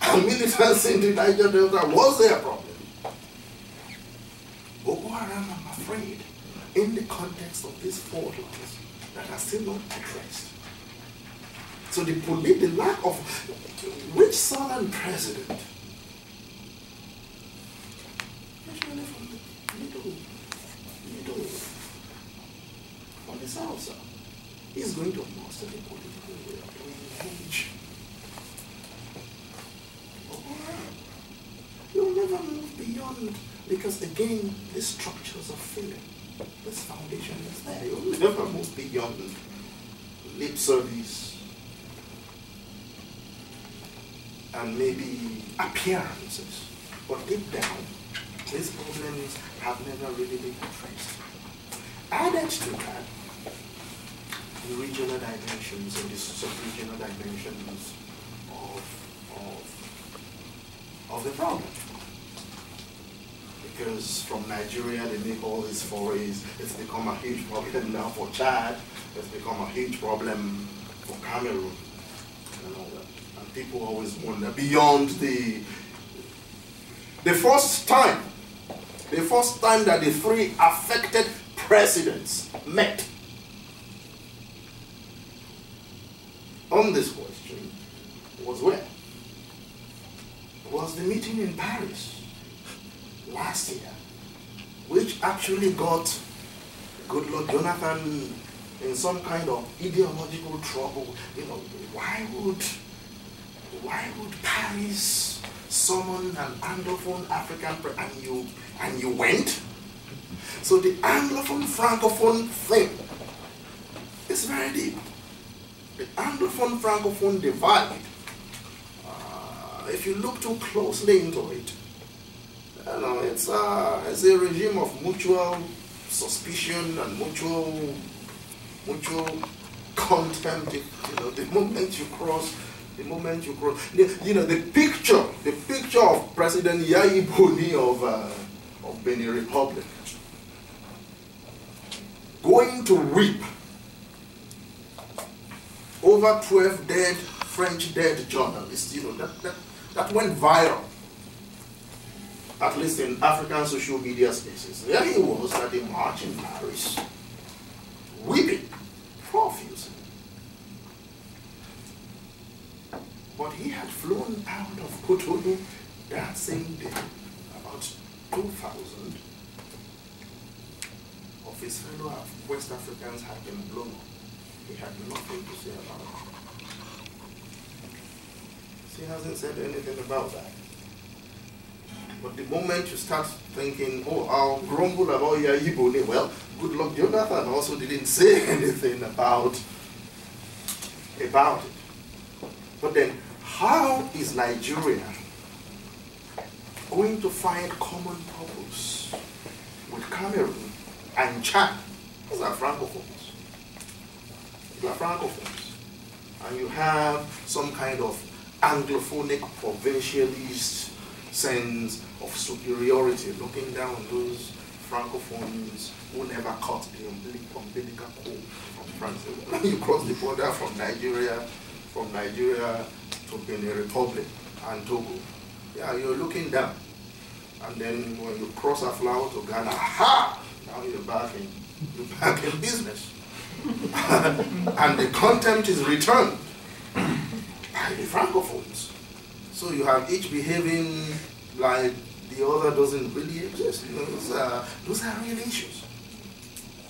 [SPEAKER 3] And militants in the Niger Delta was their problem. Boko Haram, I'm afraid, in the context of these four lines that are still not addressed. So the the lack of which southern president middle, middle, from the sir, is going to master the political way of doing engage. You'll never move beyond because again, the structures are failing. This foundation is there. You'll never move beyond lip service and maybe appearances. But deep down, these problems have never really been addressed. Added to that, the regional dimensions and the sub-regional dimensions of, of, of the problem because from Nigeria they make all these forays. It's become a huge problem now for Chad. It's become a huge problem for Cameroon and all that. And people always wonder beyond the the first time, the first time that the three affected presidents met on this question was where? Was the meeting in Paris last year, which actually got Goodluck Jonathan in some kind of ideological trouble. You know, why would why would Paris summon an Anglophone African and you and you went? So the Anglophone Francophone thing is very deep. The Anglophone Francophone divide, uh, if you look too closely into it, you know, it's, uh, it's a regime of mutual suspicion and mutual, mutual contempt. You know, the moment you cross, the moment you cross, the, you know, the picture, the picture of President Yayi Boni of, uh, Benin Republic going to weep over 12 dead French dead journalists, you know, that, that, that went viral, at least in African social media spaces. There he was at a march in Paris, weeping profusely. But he had flown out of Cotonou that same day, about 2,000 of his fellow West Africans had been blown up. He had nothing to say about it. He hasn't said anything about that. But the moment you start thinking, oh, I'll grumble about your Yayi Boni, well, good luck. Jonathan also didn't say anything about, about it. But then, how is Nigeria going to find common purpose with Cameroon and Chad? Those are francophones. They are francophones. And you have some kind of anglophonic provincialist sense of superiority, looking down on those francophones who never cut the umbilical cord from France. you cross the border from Nigeria, from Nigeria to Benin Republic and Togo. Yeah, you're looking down. And then when you cross a flower to Ghana, ha! You're back in, back in business. and the contempt is returned by the francophones. So you have each behaving like the other doesn't really exist. You know, those are those are real issues.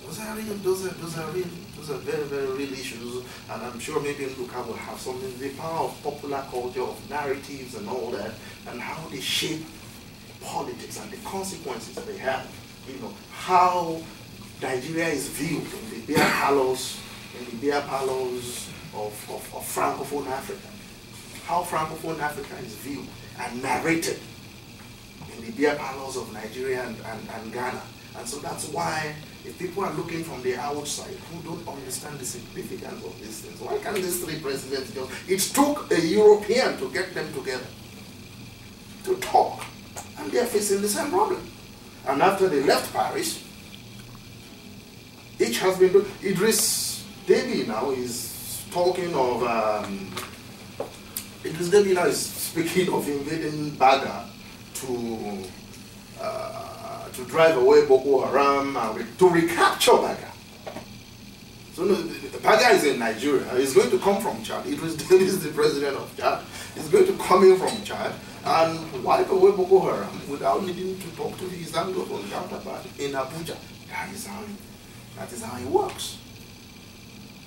[SPEAKER 3] Those are real. Those are those are real. Those are very very real issues. And I'm sure maybe Nduka will have something. The power of popular culture, of narratives, and all that, and how they shape politics and the consequences they have. You know how Nigeria is viewed in the beer parlors, in the beer parlors of, of, of Francophone Africa how Francophone Africa is viewed and narrated in the beer parlors of Nigeria and, and, and, Ghana. And so that's why if people are looking from the outside who don't understand the significance of these things, why can't these three presidents just, it took a European to get them together to talk. And they're facing the same problem. And after they left Paris, each has been, Idris Deby now is talking of um, Idris Deby now is speaking of invading Baga to uh, to drive away Boko Haram and to recapture Baga. So no, Baga is in Nigeria. He's going to come from Chad. Idris Deby is the president of Chad. He's going to come in from Chad and wipe away Boko Haram without needing to talk to his Anglophone counterpart in Abuja. That is how that is how it works.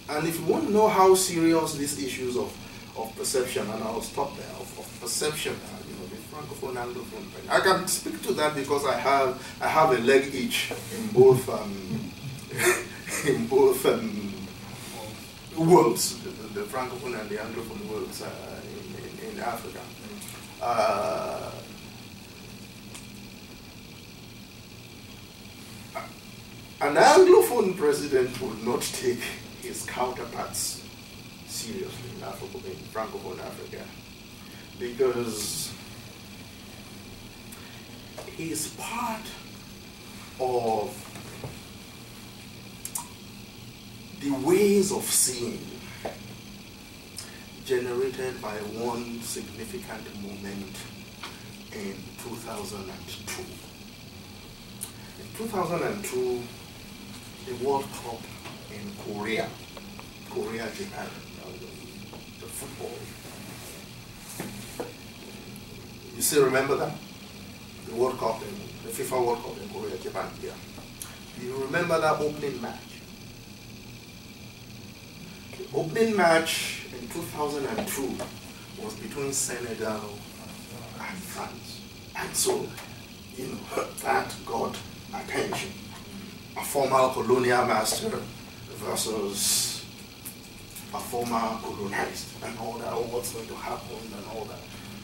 [SPEAKER 3] And if you want to know how serious these issues of of perception, and I'll stop there, of, of perception, uh, you know, the francophone and anglophone thing. I can speak to that because I have I have a leg each in both um, in both um, worlds, the, the, francophone and the anglophone worlds uh, in, in, in, Africa. Uh, an anglophone president would not take his counterparts seriously in Africa, in Francophone Africa, because he's part of the ways of seeing generated by one significant moment in 2002. In 2002, the World Cup in Korea, Korea, Japan, the football. You still remember that? The World Cup, in, the FIFA World Cup in Korea, Japan, yeah. You remember that opening match? The opening match 2002 was between Senegal and France. And so, you know, that got attention. A former colonial master versus a former colonized and all that, or what's going to happen and all that.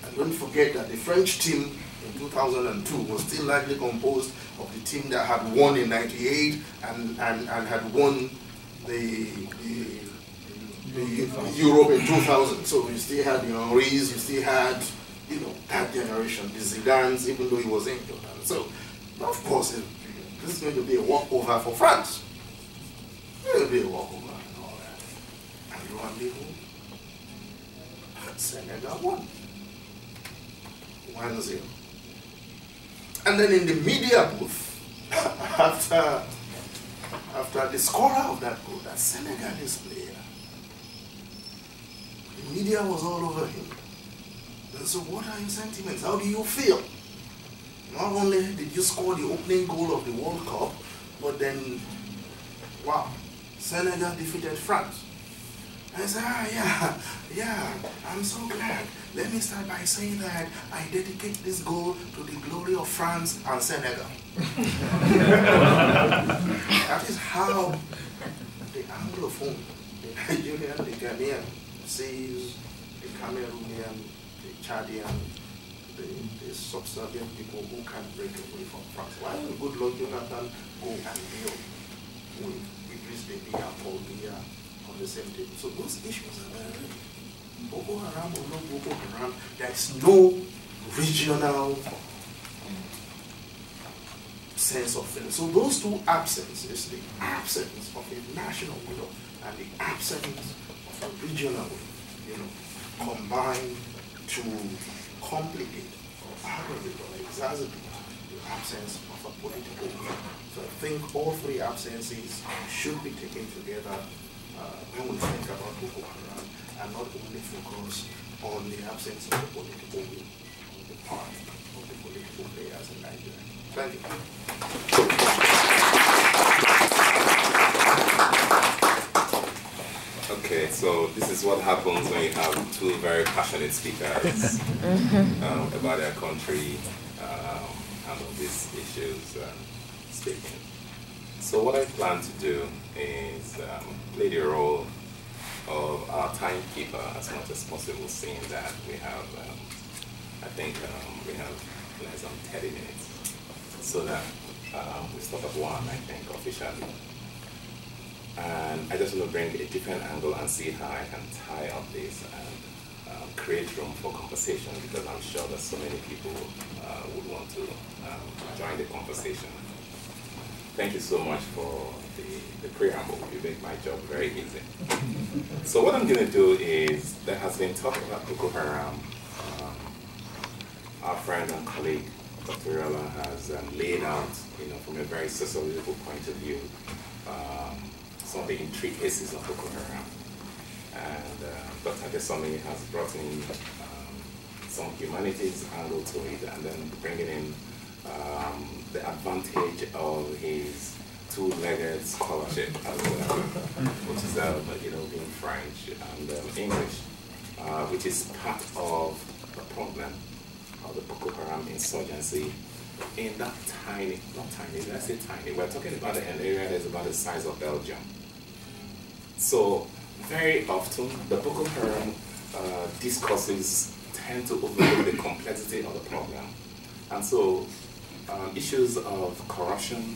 [SPEAKER 3] And don't forget that the French team in 2002 was still largely composed of the team that had won in 98 and, and, and had won the, the Europe in 2000. So you still had the Henrys, you still had, you know, that generation, the Zidanes, even though he was injured. And so, of course, it, this is going to be a walkover for France. going to be a walkover and all that. And lo and behold, Senegal won. 1 0. And then in the media booth, after, after the scorer of that goal, that Senegalese player, the media was all over him. So, what are your sentiments? How do you feel? Not only did you score the opening goal of the World Cup, but then, wow, Senegal defeated France. I said, ah, yeah, yeah, I'm so glad. Let me start by saying that I dedicate this goal to the glory of France and Senegal. that is how the Anglophone, the Nigerian, the Ghanaian sees the Cameroonian, the Chadian, the, the subservient people who can't break away from France. Why would Goodluck Jonathan go and deal with Idris Deby and Paul Biya uh, on the same table? So those issues are very real. Boko Haram or no Boko Haram, there is no regional sense of things. So those two absences, the absence of a national will and the absence regional you know, combine to complicate or aggravate or exacerbate the absence of a political will. So I think all three absences should be taken together uh, when we think about Boko Haram and not only focus on the absence of the political will on the part of the political players in Nigeria. Thank you.
[SPEAKER 4] Okay, so this is what happens when you have two very passionate speakers um, about their country um, and on these issues um, speaking. So what I plan to do is um, play the role of our timekeeper as much as possible, seeing that we have, um, I think um, we have less than 30 minutes, so that um, we stop at one, I think, officially. And I just want to bring a different angle and see how I can tie up this and um, create room for conversation because I'm sure that so many people uh, would want to um, join the conversation. Thank you so much for the, the preamble. You make my job very easy. so what I'm going to do is, there has been talk about Boko Haram. Um, our friend and colleague, Dr. Oriola, has um, laid out, you know, from a very sociological point of view, um, some of the of Boko Haram. And uh, Dr. Adesanmi has brought in um, some humanities angle to it and then bringing in um, the advantage of his two-legged scholarship as well, which is, um, you know, in French and um, English, uh, which is part of the problem of the Boko Haram insurgency in that tiny, not tiny, let's say tiny, we're talking about an area that's about the size of Belgium. So very often the Boko Haram uh, discourses tend to overlook the complexity of the problem. And so um, issues of corruption,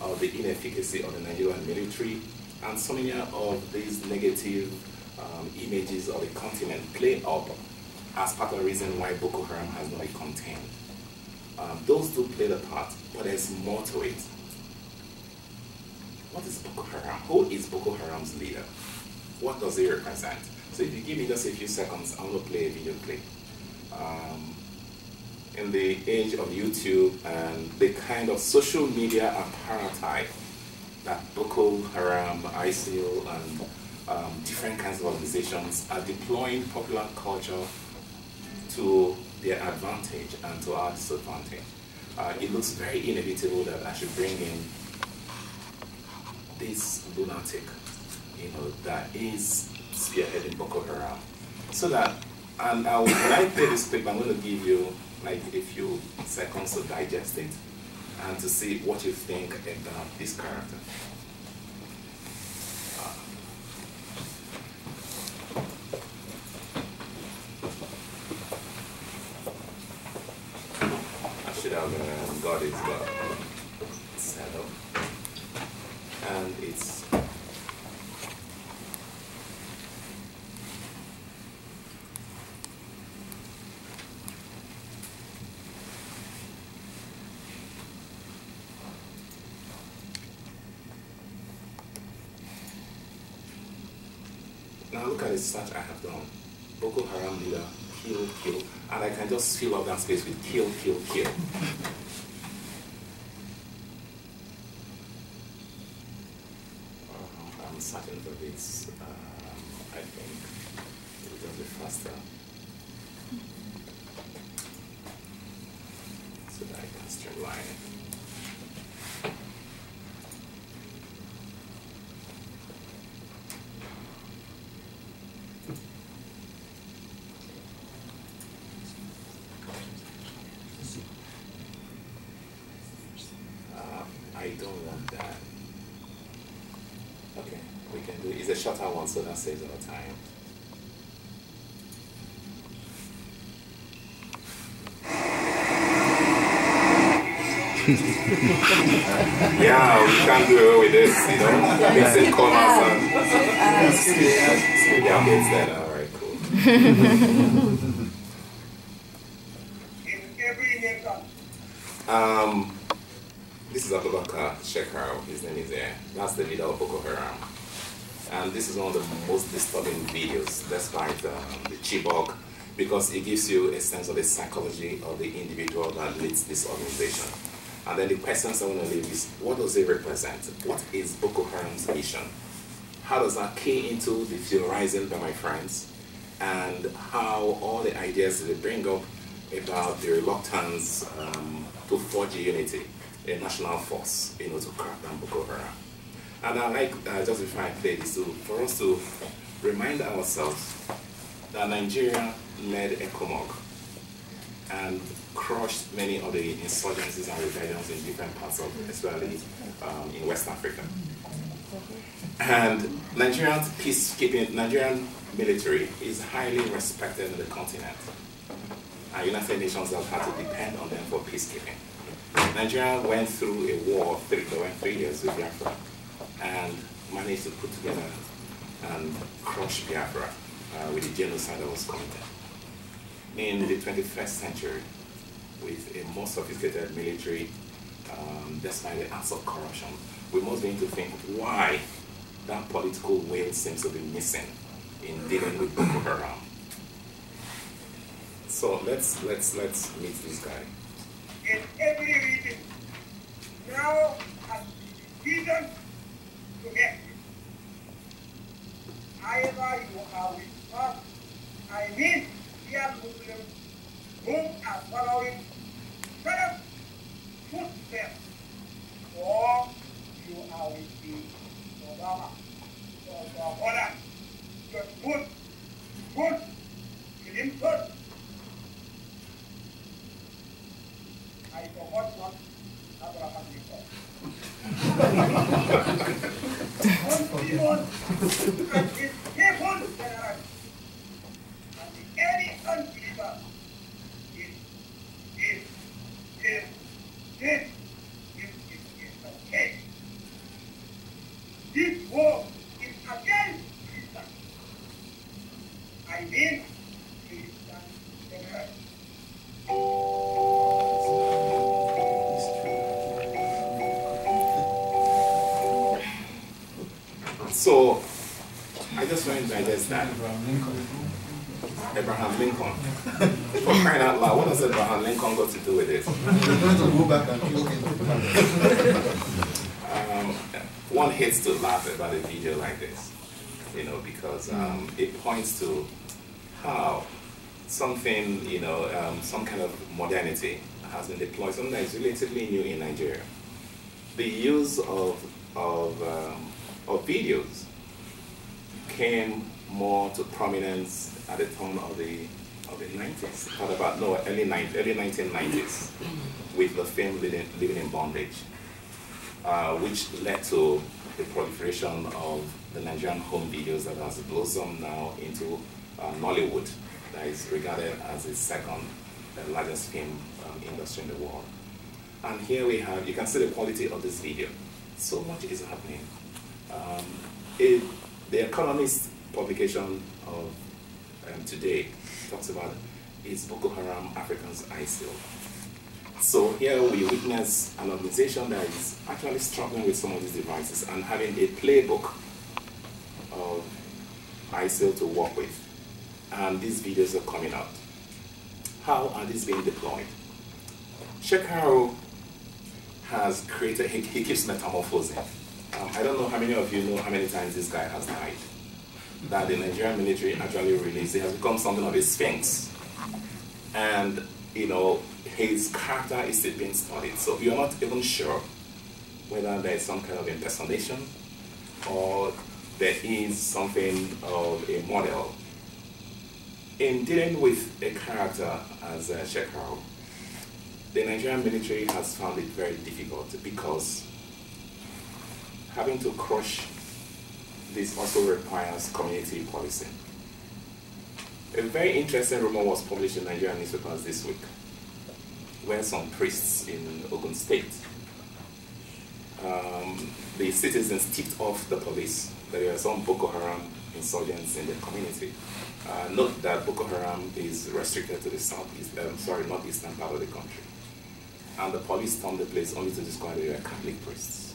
[SPEAKER 4] of the inefficacy of the Nigerian military, and so many of these negative um, images of the continent play up as part of the reason why Boko Haram has not been contained. Um, those do play the part, but there's more to it. What is Boko Haram? Who is Boko Haram's leader? What does he represent? So if you give me just a few seconds, I want to play a video clip. Um, in the age of YouTube and the kind of social media apparatus that Boko Haram, ISIL, and um, different kinds of organizations are deploying popular culture to their advantage and to our disadvantage. Uh, it looks very inevitable that I should bring in this lunatic, you know, that is spearheading Boko Haram. So that, and I will, when I play this clip, I'm going to give you like a few seconds to digest it and to see what you think about this character. I should have uh, got it but set up. And it's Now look at the search I have done, Boko Haram leader, kill, kill, and I can just fill up that space with kill, kill, kill. Uh, I'm searching for this. Um, I think it will just be faster. So that I can streamline it. Uh, I don't want that. Okay, we can do, it's a shorter one, so that saves our time. yeah, we can't do away with this, you know, mixing commas and. Yeah, okay, it's that, alright, cool.
[SPEAKER 5] in every nation.
[SPEAKER 4] Um, this is Abubakar Shekau, his name is there. That's the leader of Boko Haram. And this is one of the most disturbing videos, despite um, the Chibok, because it gives you a sense of the psychology of the individual that leads this organization. And then the questions I want to leave is, what does it represent? What is Boko Haram's mission? How does that key into the theorizing by my friends? And how all the ideas that they bring up about the reluctance um, to forge unity, a national force, you know, to crack down Boko Haram. And I like, uh, just before I play this, to, for us to remind ourselves that Nigeria led ECOMOG and crushed many of the insurgencies and rebellions in different parts of, especially um, in West Africa. And Nigerian peacekeeping, Nigerian military is highly respected in the continent. And United Nations have had to depend on them for peacekeeping. Nigeria went through a war, of three, they went three years with Biafra, and managed to put together and crush Biafra uh, with the genocide that was committed. In the 21st century, with a more sophisticated military, um, despite the acts of corruption, we must begin to think why that political will seems to be missing in dealing with Boko Haram. So let's let's let's meet this guy.
[SPEAKER 5] in every region. Now has season to get Either you are with us, I mean, dear Muslims who are following Prophet footsteps, or you are with the Obama or the Obama, the good, good, Clinton. I forgot what Abraham before. One demon and his people
[SPEAKER 4] Abraham Lincoln. For crying out loud, what does Abraham Lincoln got to do with it? Um, one hates to laugh about a video like this, you know, because um, it points to how something, you know, um, some kind of modernity has been deployed, something that is relatively new in Nigeria. The use of, of, um, of videos came more to prominence at the turn of the of the 90s, thought about no early 90s, early 1990s, with the film Living, Living in Bondage, uh, which led to the proliferation of the Nigerian home videos that has blossomed now into uh, Nollywood, that is regarded as the second uh, largest film um, industry in the world. And here we have, you can see the quality of this video. So much is happening. Um, it, the Economist publication of um, today talks about is Boko Haram Africans ISIL. So here we witness an organization that is actually struggling with some of these devices and having a playbook of ISIL to work with, and these videos are coming out. How are these being deployed? Shekau has created, he, he keeps metamorphosing. Um, I don't know how many of you know how many times this guy has died. That the Nigerian military actually released, he has become something of a sphinx. And, you know, his character is still being studied. So you're not even sure whether there is some kind of impersonation or there is something of a model. In dealing with a character as uh, Shekau, the Nigerian military has found it very difficult because having to crush this also requires community policing. A very interesting rumor was published in Nigerian newspapers this week, where some priests in Ogun State, um, the citizens tipped off the police that there are some Boko Haram insurgents in the community. Uh, note that Boko Haram is restricted to the southeast, um, sorry, northeastern part of the country. And the police stormed the place only to discover they were Catholic priests.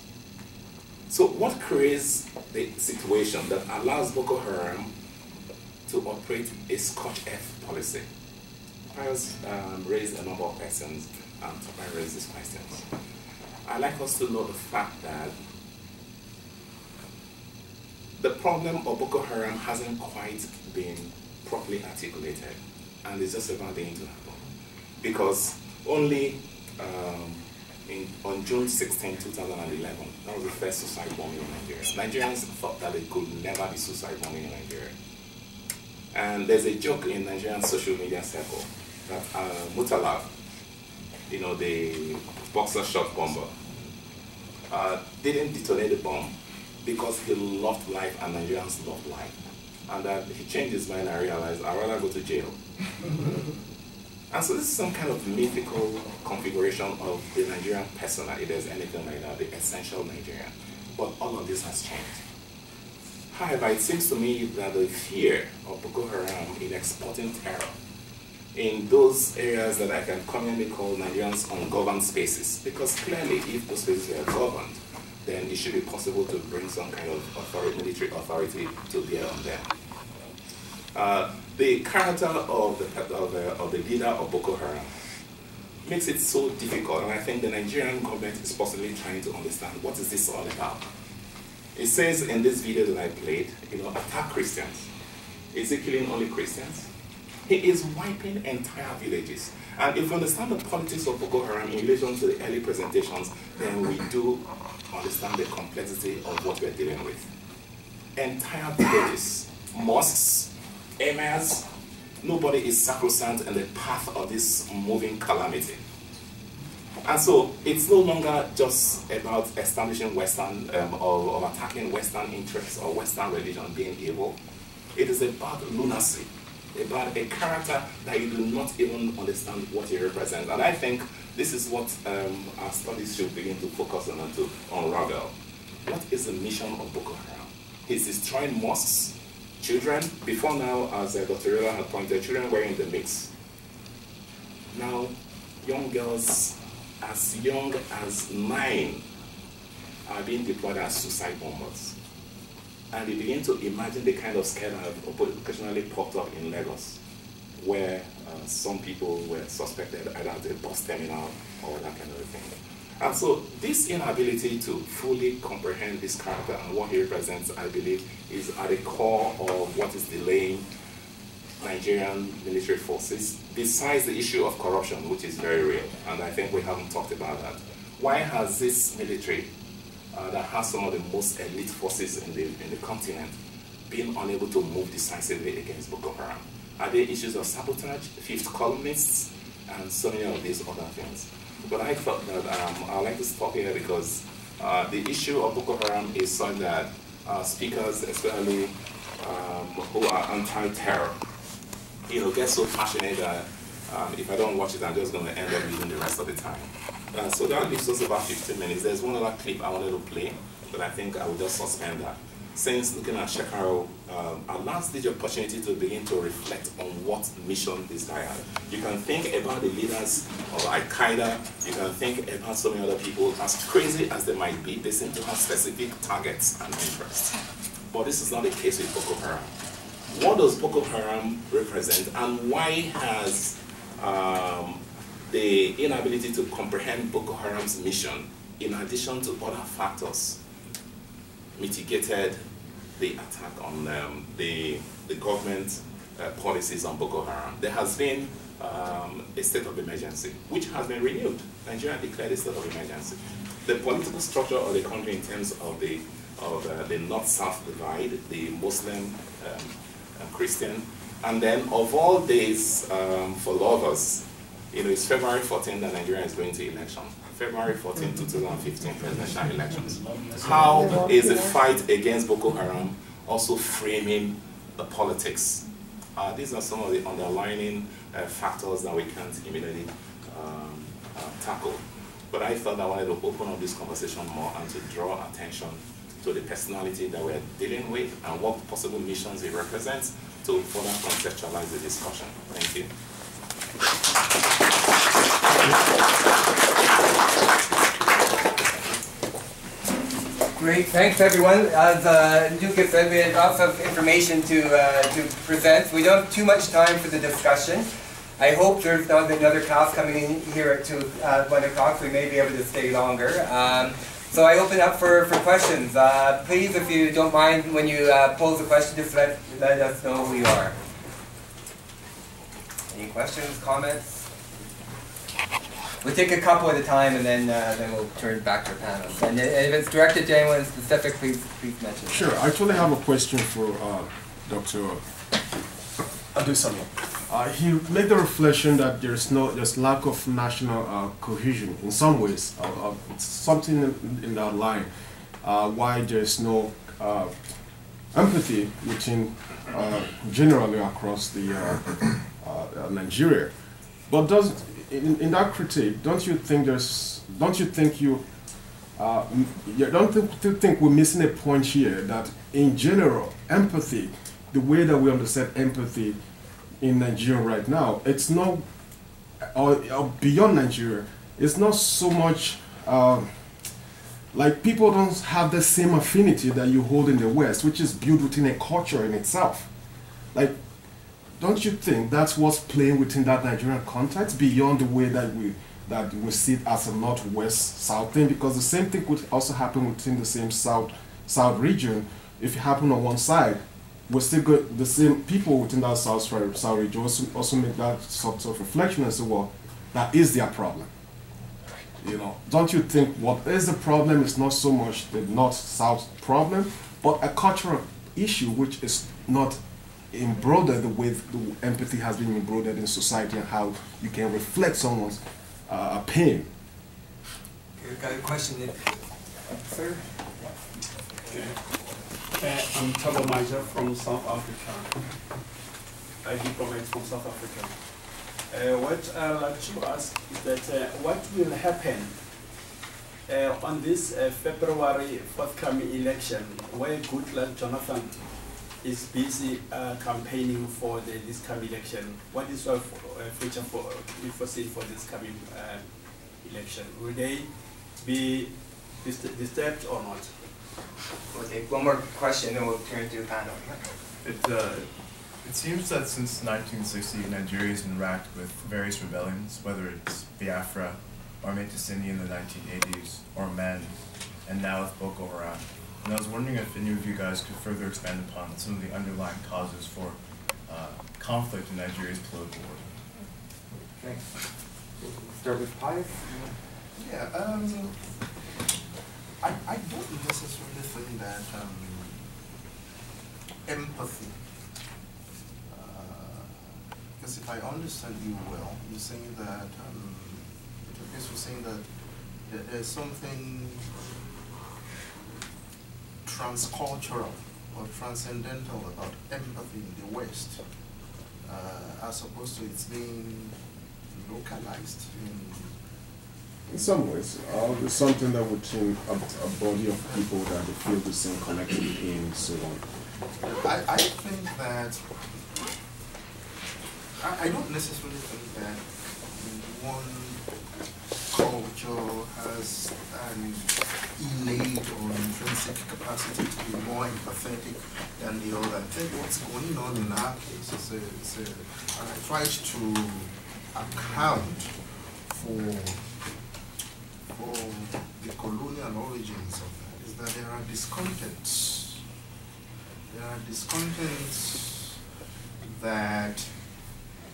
[SPEAKER 4] So what creates the situation that allows Boko Haram to operate a Scotch F policy? Pius um, raised a number of questions and Tope raised these questions. I'd like us to know the fact that the problem of Boko Haram hasn't quite been properly articulated and it's just about beginning to happen. Because only um, in, on June 16, 2011, that was the first suicide bombing in Nigeria. Nigerians thought that it could never be suicide bombing in Nigeria. And there's a joke in Nigerian social media circle that uh, Mutala, you know, the boxer shot bomber, uh, didn't detonate the bomb because he loved life and Nigerians loved life. And that he changed his mind and realized, I'd rather go to jail. and so this is some kind of mythical configuration of the Nigerian persona, if there's anything like that, the essential Nigerian. But all of this has changed. However, it seems to me that the fear of Boko Haram in exporting terror in those areas that I can commonly call Nigerians ungoverned spaces, because clearly if those spaces were governed, then it should be possible to bring some kind of authority, military authority to bear on them. Uh, the character of the, of, the, of the leader of Boko Haram makes it so difficult, and I think the Nigerian government is possibly trying to understand what is this all about. It says in this video that I played, you know, attack Christians. Is he killing only Christians? He is wiping entire villages. And if we understand the politics of Boko Haram in relation to the early presentations, then we do understand the complexity of what we're dealing with. Entire villages, mosques, emirs, nobody is sacrosanct in the path of this moving calamity. And so it's no longer just about establishing Western um, or, or attacking Western interests or Western religion being evil. It is about lunacy, about a character that you do not even understand what he represents. And I think this is what um, our studies should begin to focus on and to unravel. What is the mission of Boko Haram? He's destroying mosques, children. Before now, as uh, Dr. Oriola had pointed, children were in the mix. Now, young girls as young as nine are being deployed as suicide bombers. And they begin to imagine the kind of scare that have occasionally popped up in Lagos, where uh, some people were suspected either at the bus terminal or that kind of thing. And so this inability to fully comprehend this character and what he represents, I believe, is at the core of what is delaying Nigerian military forces, besides the issue of corruption, which is very real, and I think we haven't talked about that. Why has this military, uh, that has some of the most elite forces in the, in the continent, been unable to move decisively against Boko Haram? Are there issues of sabotage, fifth columnists, and so many of these other things? But I thought that um, I'd like to stop here because uh, the issue of Boko Haram is such that uh, speakers, especially um, who are anti-terror, you know, get so passionate that um, if I don't watch it, I'm just going to end up using the rest of the time. Uh, so that leaves us about 15 minutes. There's one other clip I wanted to play, but I think I will just suspend that. Since looking at Shekau, um, last the opportunity to begin to reflect on what mission this guy had. You can think about the leaders of Al-Qaeda, you can think about so many other people, as crazy as they might be, they seem to have specific targets and interests. But this is not the case with Boko Haram. what does Boko Haram represent and why has um, the inability to comprehend Boko Haram's mission, in addition to other factors, mitigated the attack on um, the, the government uh, policies on Boko Haram. There has been um, a state of emergency, which has been renewed. Nigeria declared a state of emergency. The political structure of the country in terms of the, of, uh, the north-south divide, the Muslim, um, Christian, and then of all days um, for lovers, you know, it's February 14 that Nigeria is going to election. February 14, 2015 presidential elections. How is the fight against Boko Haram also framing the politics? Uh, these are some of the underlying uh, factors that we can't immediately um, uh, tackle. But I thought I wanted to open up this conversation more and to draw attention to the personality that we're dealing with and what possible missions it represents to further conceptualize the discussion. Thank you.
[SPEAKER 2] Great, thanks everyone. As uh, Lucas said, we had lots of information to, uh, to present. We don't have too much time for the discussion. I hope there's not another class coming in here at two, uh, 1 o'clock, we may be able to stay longer. Um, so I open up for, for questions. Uh, please, if you don't mind, when you uh, pose a question, just let, let us know who you are. Any questions, comments? We'll take a couple at a time and then, uh, then we'll turn back to our panelists. And if it's directed to anyone specific, please, please mention. it.
[SPEAKER 6] Sure. I actually have a question for uh, Dr. Adesanmi. Uh, he made the reflection that there's no, there's lack of national uh, cohesion in some ways. Uh, uh, it's something in, in that line. Uh, why there's no uh, empathy within uh, generally across the uh, uh, Nigeria. But does in, in that critique, don't you think there's, don't you think you uh, you don't think, think we're missing a point here that in general, empathy, the way that we understand empathy in Nigeria right now, it's not, or, or beyond Nigeria, it's not so much, um, like people don't have the same affinity that you hold in the West, which is built within a culture in itself. Like, don't you think that's what's playing within that Nigerian context beyond the way that we that we see it as a northwest south thing? Because the same thing could also happen within the same south south region. If it happened on one side, we still got the same people within that south south south region also, also make that sort of reflection and say, well, that is their problem. You know, don't you think what is the problem is not so much the north-south problem, but a cultural issue which is not embroidered with the empathy has been embroidered in society and how you can reflect someone's uh, pain.
[SPEAKER 2] We've got a question there. Sir?
[SPEAKER 7] Uh, I'm Thabo Maja from South Africa. I diplomat from South Africa. Uh, what I'd like to ask is that uh, what will happen uh, on this uh, February forthcoming election where Goodluck Jonathan is busy uh, campaigning for the, this coming election? What is your uh, future for, you foresee for this coming uh, election? Will they be dis- disturbed or not?
[SPEAKER 2] We'll take one more question, then we'll turn to the panel.
[SPEAKER 8] It, uh, it seems that since 1960, Nigeria has been racked with various rebellions, whether it's Biafra, or Maitatsine in the 1980s, or Men, and now with Boko Haram. And I was wondering if any of you guys could further expand upon some of the underlying causes for uh, conflict in Nigeria's political order.
[SPEAKER 2] Okay. Start with Pius.
[SPEAKER 3] Yeah, um, I, I don't necessarily think that um, empathy, because if I understand you well, you're saying that, um, it appears you're saying that there- there's something transcultural or transcendental about empathy in the West, uh, as opposed to its being localized in
[SPEAKER 6] In some ways, uh, it's something that within a, a body of people that they feel the same collective in, so on.
[SPEAKER 3] I, I think that, I, I don't necessarily think that one has an innate or intrinsic capacity to be more empathetic than the other. I think what's going on in our case is, a, is a, and I tried to account for, for the colonial origins of that, is that there are discontents. There are discontents that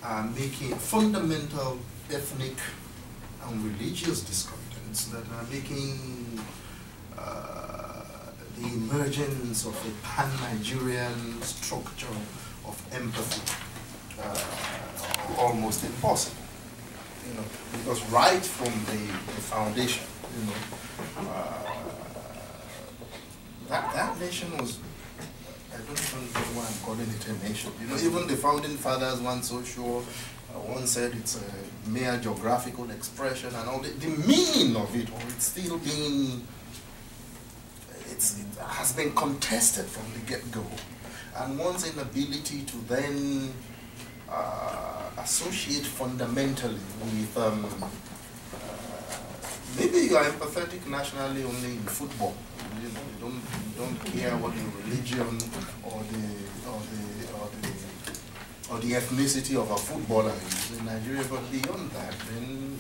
[SPEAKER 3] are making fundamental ethnic religious discontents that are making uh, the emergence of a pan-Nigerian structure of empathy uh, almost impossible. You know, because right from the, the foundation, you know, uh, that, that nation was I don't even know why I'm calling it a nation. You know, even the founding fathers weren't so sure. One said it's a mere geographical expression and all the, the meaning of it, or it's still being, it's, it has been contested from the get-go. And one's inability to then uh, associate fundamentally with um, uh, maybe you are empathetic nationally only in football. You know, you don't you don't care what the religion or the or the or the ethnicity of a footballer in Nigeria, but beyond that, then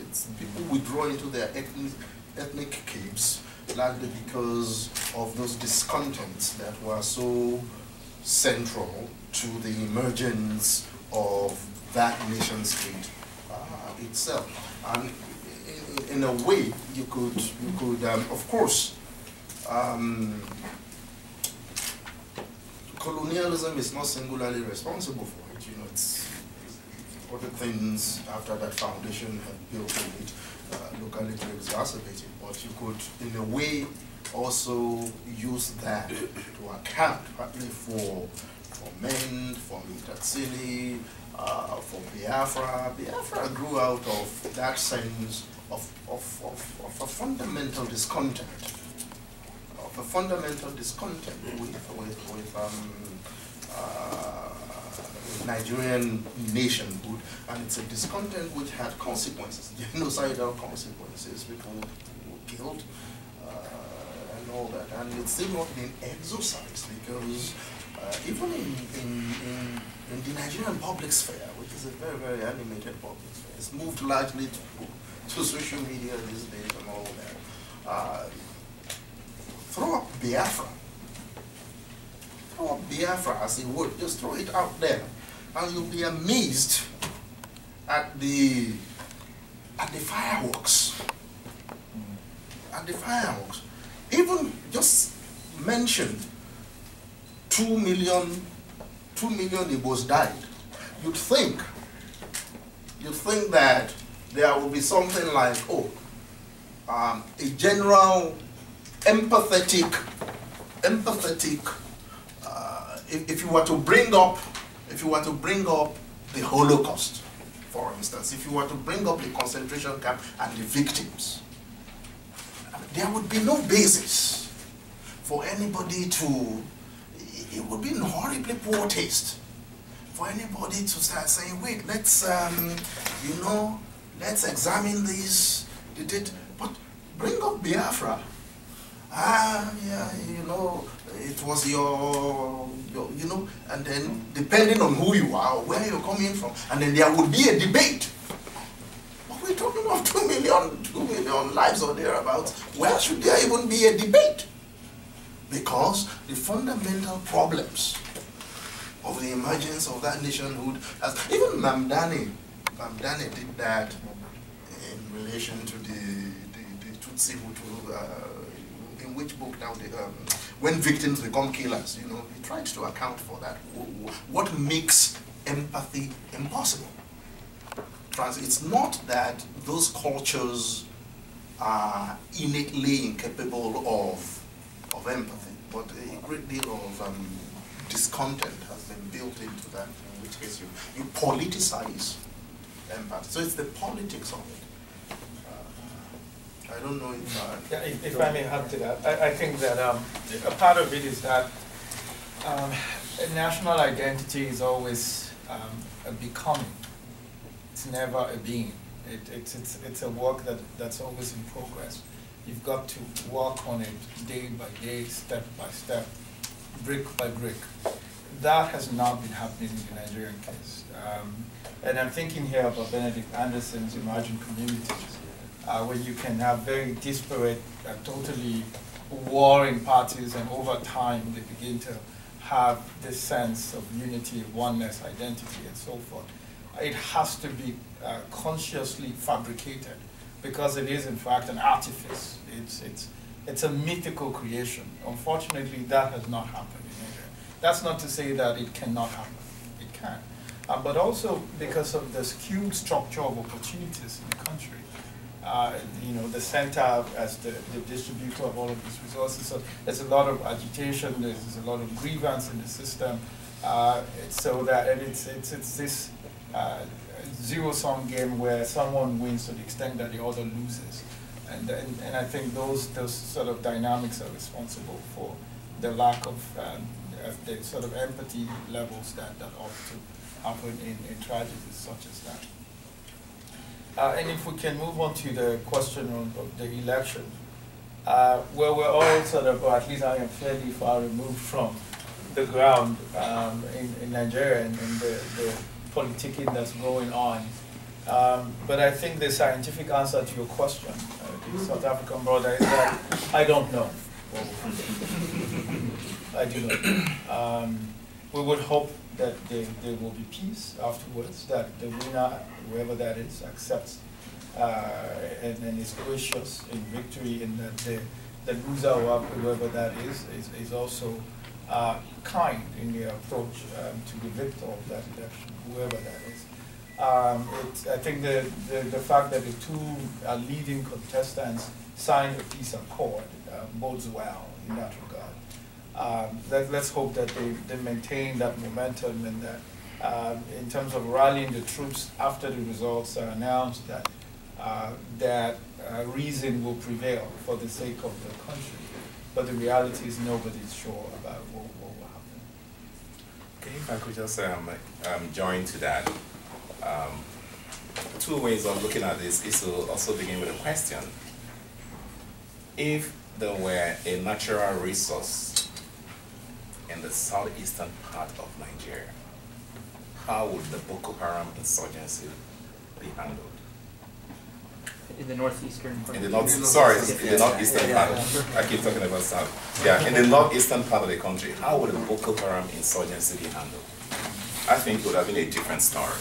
[SPEAKER 3] it's people withdraw into their ethnic ethnic caves largely because of those discontents that were so central to the emergence of that nation state uh, itself. And in, in, a way, you could, you could um, of course, um, colonialism is not singularly responsible for it. You know, it's other things after that foundation had built on it uh, locally to exacerbate it. But you could, in a way, also use that to account partly for for men, for Maitatsine, uh, for Biafra. Biafra grew out of that sense of, of, of, of a fundamental discontent, a fundamental discontent with, with, with um, uh, Nigerian nationhood, and it's a discontent which had consequences, genocidal consequences, people were killed, uh, and all that, and it's still not been exorcised because uh, even in, in, in, in, the Nigerian public sphere, which is a very, very animated public sphere, it's moved largely to, to social media these days and all that. Uh, throw up Biafra. Throw up Biafra as a word, just throw it out there. And you'll be amazed at the at the fireworks. At the fireworks. Even just mention two million, two million Igbos died, you'd think, you'd think that there would be something like, oh, um, a general empathetic, empathetic, uh, if, if you were to bring up, if you were to bring up the Holocaust, for instance, if you were to bring up the concentration camp and the victims, there would be no basis for anybody to it would be in horribly poor taste for anybody to start saying, wait, let's, um, you know, let's examine this, did it, but bring up Biafra. Ah, yeah, you know, it was your, your, you know, and then depending on who you are, where you're coming from, and then there would be a debate. But we're talking of two million, two million lives or thereabouts. Where should there even be a debate? because the fundamental problems of the emergence of that nationhood, as even Mamdani, Mamdani did that in relation to the, the, the Tutsi Hutu, uh, which book now, the, um, when victims become killers, you know, he tried to account for that. What makes empathy impossible? It's not that those cultures are innately incapable of of empathy, but a great deal of um, discontent has been built into that, in which case you, you politicize empathy. So it's the politics of it. I don't know if, uh,
[SPEAKER 1] yeah, if, if I may add to that, I, I think that um, a part of it is that um, national identity is always um, a becoming. It's never a being. It, it's, it's, it's a work that, that's always in progress. You've got to work on it day by day, step by step, brick by brick. That has not been happening in the Nigerian case. Um, and I'm thinking here about Benedict Anderson's imagined communities, uh, where you can have very disparate, uh, totally warring parties, and over time they begin to have this sense of unity, oneness, identity, and so forth. It has to be uh, consciously fabricated because it is, in fact, an artifice. It's, it's, it's a mythical creation. Unfortunately, that has not happened in Nigeria. That's not to say that it cannot happen. It can. Uh, but also because of the skewed structure of opportunities in the country. Uh, you know, the center as the, the, distributor of all of these resources. So there's a lot of agitation, there's, a lot of grievance in the system. Uh, so that, and it's, it's, it's this uh, zero-sum game where someone wins to the extent that the other loses. And, and, and I think those, those sort of dynamics are responsible for the lack of um, the sort of empathy levels that, that ought to happen in, in tragedies such as that. Uh, and if we can move on to the question of, the election, uh, where we're all sort of, or at least I am fairly far removed from the ground um, in, in Nigeria and, and the, the politicking that's going on. Um, but I think the scientific answer to your question, uh, the South African brother, is that I don't know. I do not. Um, we would hope that there, there will be peace afterwards, that the winner, whoever that is, accepts uh, and, and is gracious in victory, and that the, the loser, whoever that is, is, is also uh, kind in their approach um, to the victor of that election, whoever that is. Um, it, I think the, the, the, fact that the two uh, leading contestants signed a peace accord uh, bodes well in that regard. Um, let, us hope that they, they maintain that momentum and that um, in terms of rallying the troops after the results are announced, that uh, that uh, reason will prevail for the sake of the country. But the reality is nobody's sure about what, what will happen.
[SPEAKER 4] Okay, if I could just um, um, join to that. Um, two ways of looking at this is to also begin with a question. If there were a natural resource in the southeastern part of Nigeria, how would the Boko Haram insurgency be handled?
[SPEAKER 9] in the northeastern part.
[SPEAKER 4] In the north, sorry, in the northeastern part. I keep talking about south. Yeah, in the northeastern part of the country, how would the Boko Haram insurgency be handled? I think it would have been a different story.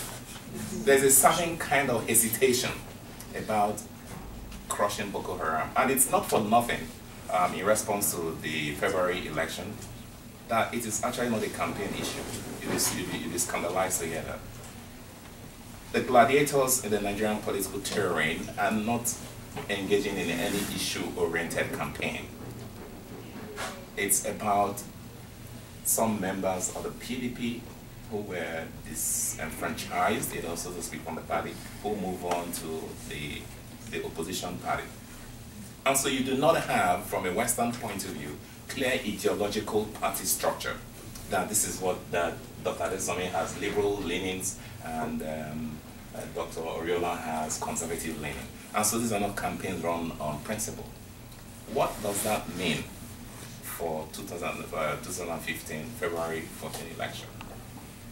[SPEAKER 4] There's a certain kind of hesitation about crushing Boko Haram, and it's not for nothing. Um, in response to the February election, that it is actually not a campaign issue. It is, it is scandalized together the gladiators in the Nigerian political terrain are not engaging in any issue-oriented campaign. It's about some members of the PDP who were disenfranchised, you know, so to speak, from the party, who move on to the, the opposition party. And so you do not have, from a Western point of view, clear ideological party structure. That this is what that Dr. Adesanmi has liberal leanings and um, uh, Dr. Oriola has conservative leaning. And so these are not campaigns run on principle. What does that mean for 2000, uh, 2015 February 14 election?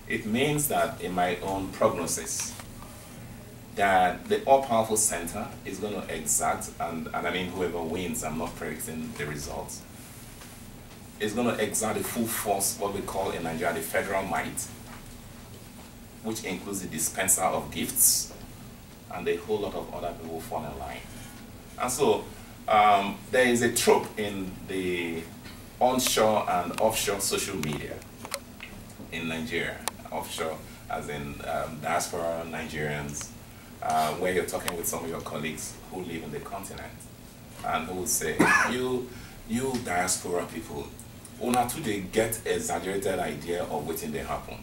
[SPEAKER 4] It means that in my own prognosis, that the all-powerful center is going to exact, and, and I mean whoever wins, I'm not predicting the results, is going to exert the full force, what we call in Nigeria the federal might, which includes the dispenser of gifts and a whole lot of other people fall in line. And so um, there is a trope in the onshore and offshore social media in Nigeria. Offshore as in um, diaspora Nigerians, uh, where you're talking with some of your colleagues who live in the continent and who will say, you, you diaspora people, una too they get exaggerated idea of waiting they happen.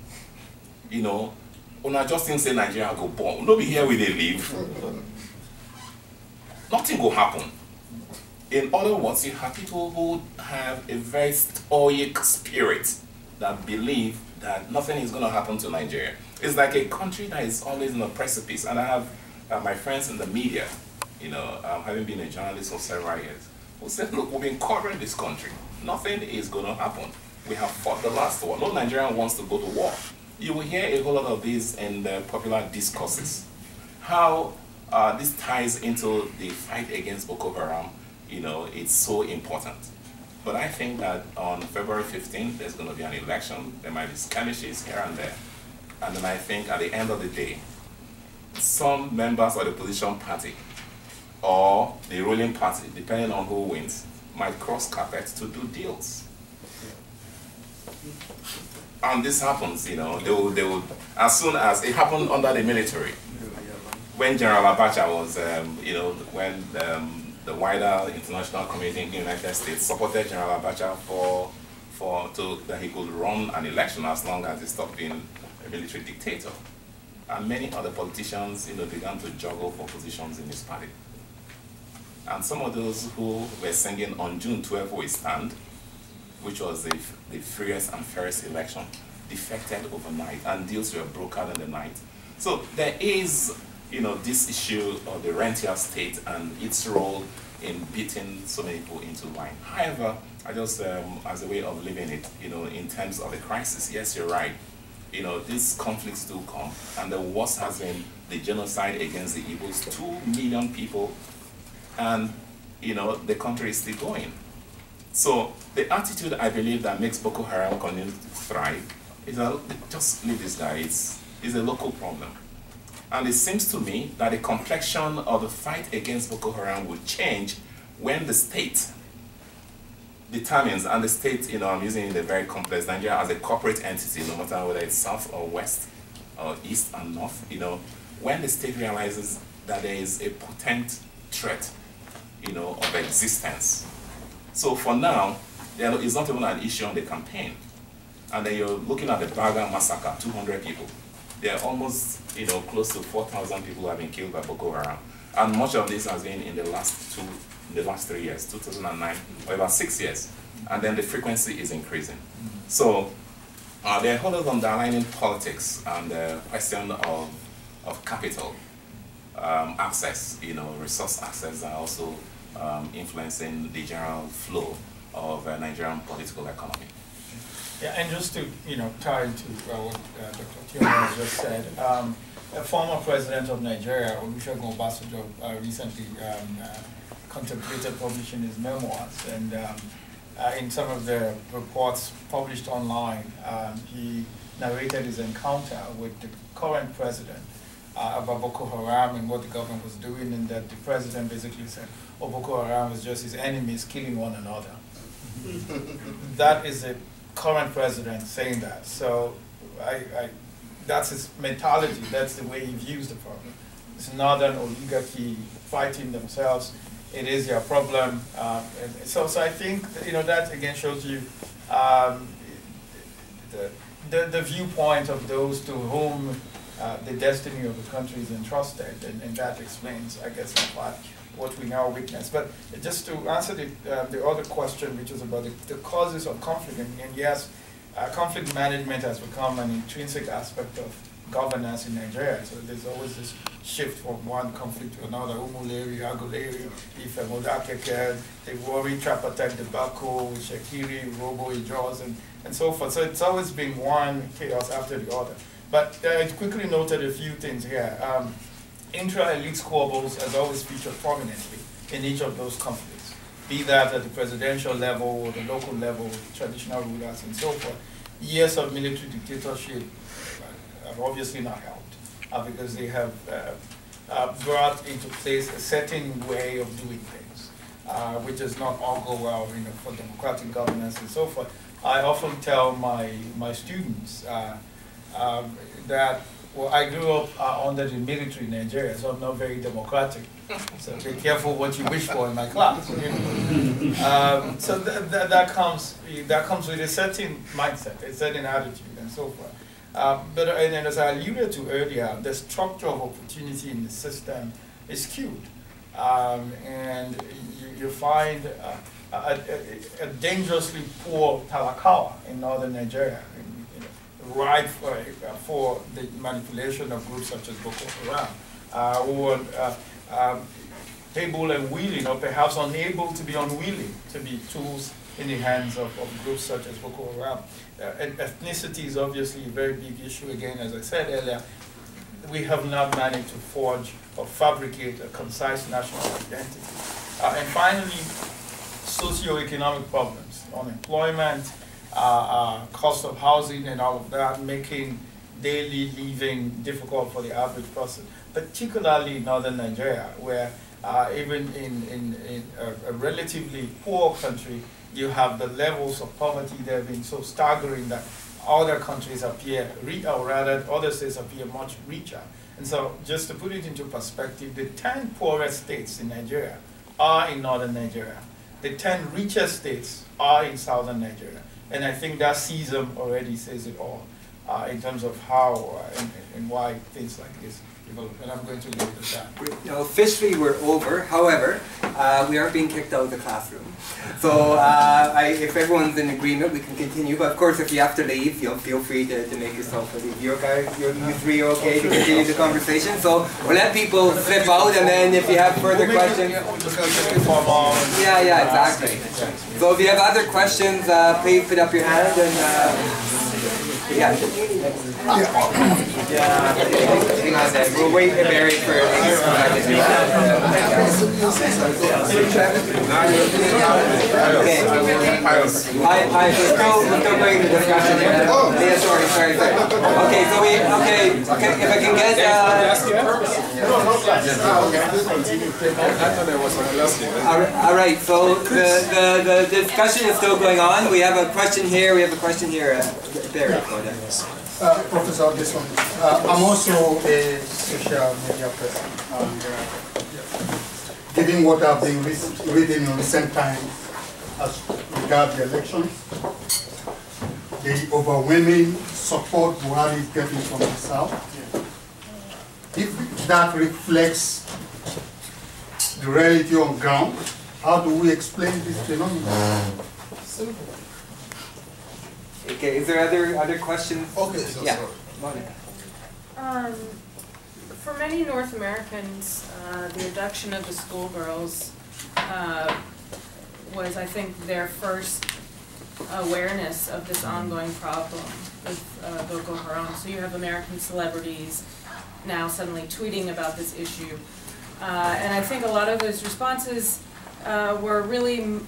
[SPEAKER 4] You know, una just think say nigeria go born no be here we dey live. Nothing go happen. In other words you have people who have a very stoic spirit that believe that nothing is going to happen to nigeria. It's like a country that is always on a precipice. And i have uh, my friends in the media you know, um, having been a journalist for several years, who said, look, we've been covering this country. Nothing is going to happen. We have fought the last war. No Nigerian wants to go to war. You will hear a whole lot of this in the popular discourses. How uh, this ties into the fight against Boko Haram, you know, it's so important. But I think that on February 15th, there's going to be an election. There might be skirmishes here and there. And then I think at the end of the day, some members of the opposition party or the ruling party, depending on who wins, might cross carpets to do deals. And this happens, you know, they will, they will, as soon as it happened under the military, when General Abacha was, um, you know, when um, the wider international community in the United States supported General Abacha for, for to, that he could run an election as long as he stopped being a military dictator. And many other politicians, you know, began to juggle for positions in his party. And some of those who were singing on June 12 we stand, which was the, the freest and fairest election, defected overnight and deals were brokered in the night. So there is, you know, this issue of the rentier state and its role in beating so many people into line. However, I just, um, as a way of living it, you know, in terms of the crisis, yes, you're right. You know, these conflicts do come, and the worst has been the genocide against the Igbos. Two million people and you know the country is still going. So the attitude I believe that makes Boko Haram continue to thrive is that just leave this guy. It's, it's a local problem. And it seems to me that the complexion of the fight against Boko Haram will change when the state determines, and the state, you know, I'm using the very complex Nigeria as a corporate entity, no matter whether it's south or west, or east and north, you know, when the state realizes that there is a potent threat you know, of existence. So for now, it's not even an issue on the campaign. And then you're looking at the Baga massacre, 200 people. There are almost, you know, close to 4,000 people have been killed by Boko Haram. And much of this has been in the last two, in the last three years, 2009, or about six years. And then the frequency is increasing. So uh, there are whole lot of underlying politics and the question of, of capital um, access, you know, resource access are also um, influencing the general flow of uh, Nigerian political economy.
[SPEAKER 1] Yeah, and just to, you know, tie into uh, what uh, Dr. has just said, um, a former president of Nigeria, Olusegun Obasanjo, uh, recently um, uh, contemplated publishing his memoirs, and um, uh, in some of the reports published online, um, he narrated his encounter with the current president uh, about Boko Haram and what the government was doing, and that the president basically said, oh, Boko Haram is just his enemies killing one another. that is a current president saying that. So I, I, that's his mentality, that's the way he views the problem. It's not an oligarchy fighting themselves. It is their problem. Um, so, so I think, you know, that again shows you um, the, the, the viewpoint of those to whom uh, the destiny of the country is entrusted, and, and that explains, I guess, part what we now witness. But just to answer the, uh, the other question, which is about the, the causes of conflict, and, and yes, uh, conflict management has become an intrinsic aspect of governance in Nigeria. So there's always this shift from one conflict to another. Umuleri, Aguleri, Ife, Modakeke, the Warri, Tripartite, Debacle, Itsekiri, Urhobo, Ijaw, and, and so forth. So it's always been one chaos after the other. But I uh, quickly noted a few things here. Um, Intra-elite squabbles has always featured prominently in each of those conflicts, be that at the presidential level or the local level, traditional rulers and so forth. Years of military dictatorship have obviously not helped uh, because they have uh, uh, brought into place a certain way of doing things, uh, which does not all go well you know, for democratic governance and so forth. I often tell my, my students uh, um, that well, I grew up uh, under the military in Nigeria, so I'm not very democratic. So be careful what you wish for in my class. um, so th th that comes that comes with a certain mindset, a certain attitude, and so forth. Uh, but and as I alluded to earlier, the structure of opportunity in the system is skewed, um, and you, you find uh, a, a, a, dangerously poor talakawa in northern Nigeria ripe for, uh, for the manipulation of groups such as Boko Haram, uh, who are uh, um, able and willing, or perhaps unable to be unwilling, to be tools in the hands of, of groups such as Boko Haram. Uh, and ethnicity is obviously a very big issue. Again, as I said earlier, we have not managed to forge or fabricate a concise national identity. And finally, socioeconomic problems, unemployment, cost of housing and all of that, making daily living difficult for the average person, particularly in northern Nigeria, where uh, even in, in, in a, a, relatively poor country, you have the levels of poverty that have been so staggering that other countries appear, or rather other states appear much richer. And so just to put it into perspective, the 10 poorest states in Nigeria are in northern Nigeria. The 10 richest states are in southern Nigeria. And I think that season already says it all uh, in terms of how uh, and, and why things like this and I'm going to leave it at that.
[SPEAKER 2] You know, officially we're over. However, uh, we aren't being kicked out of the classroom. So uh, I, if everyone's in agreement, we can continue. But of course, if you have to leave, you know, feel free to, to make yourself leave. You're okay? You're, you three are okay to continue the conversation. So we'll let people flip out, and then if you have further questions. Yeah, yeah, exactly. So if you have other questions, uh, please put up your hand and. Yeah. Yeah. We'll wait a Barry for these Okay. I, I, we're still, we're still going to discussion here. Yeah, sorry, sorry. Okay, so we, okay, okay if I can get, uh, all right, so the, the, the discussion is still going on. We have a question here, we have a question here. Uh, Barry.
[SPEAKER 10] Uh, Professor Adeson, uh, I'm also a social media person. And, uh, given what I've been re reading in recent times as regards the elections, the overwhelming support Buhari is getting from the South, if that reflects the reality on ground, how do we explain this phenomenon?
[SPEAKER 2] Simple. Okay, is there other other questions?
[SPEAKER 3] Okay, so
[SPEAKER 2] yeah.
[SPEAKER 3] Monica.
[SPEAKER 11] Um, for many North Americans, uh, the abduction of the schoolgirls uh, was, I think, their first awareness of this ongoing problem with uh, Boko Haram. So you have American celebrities now suddenly tweeting about this issue. Uh, and I think a lot of those responses uh, were really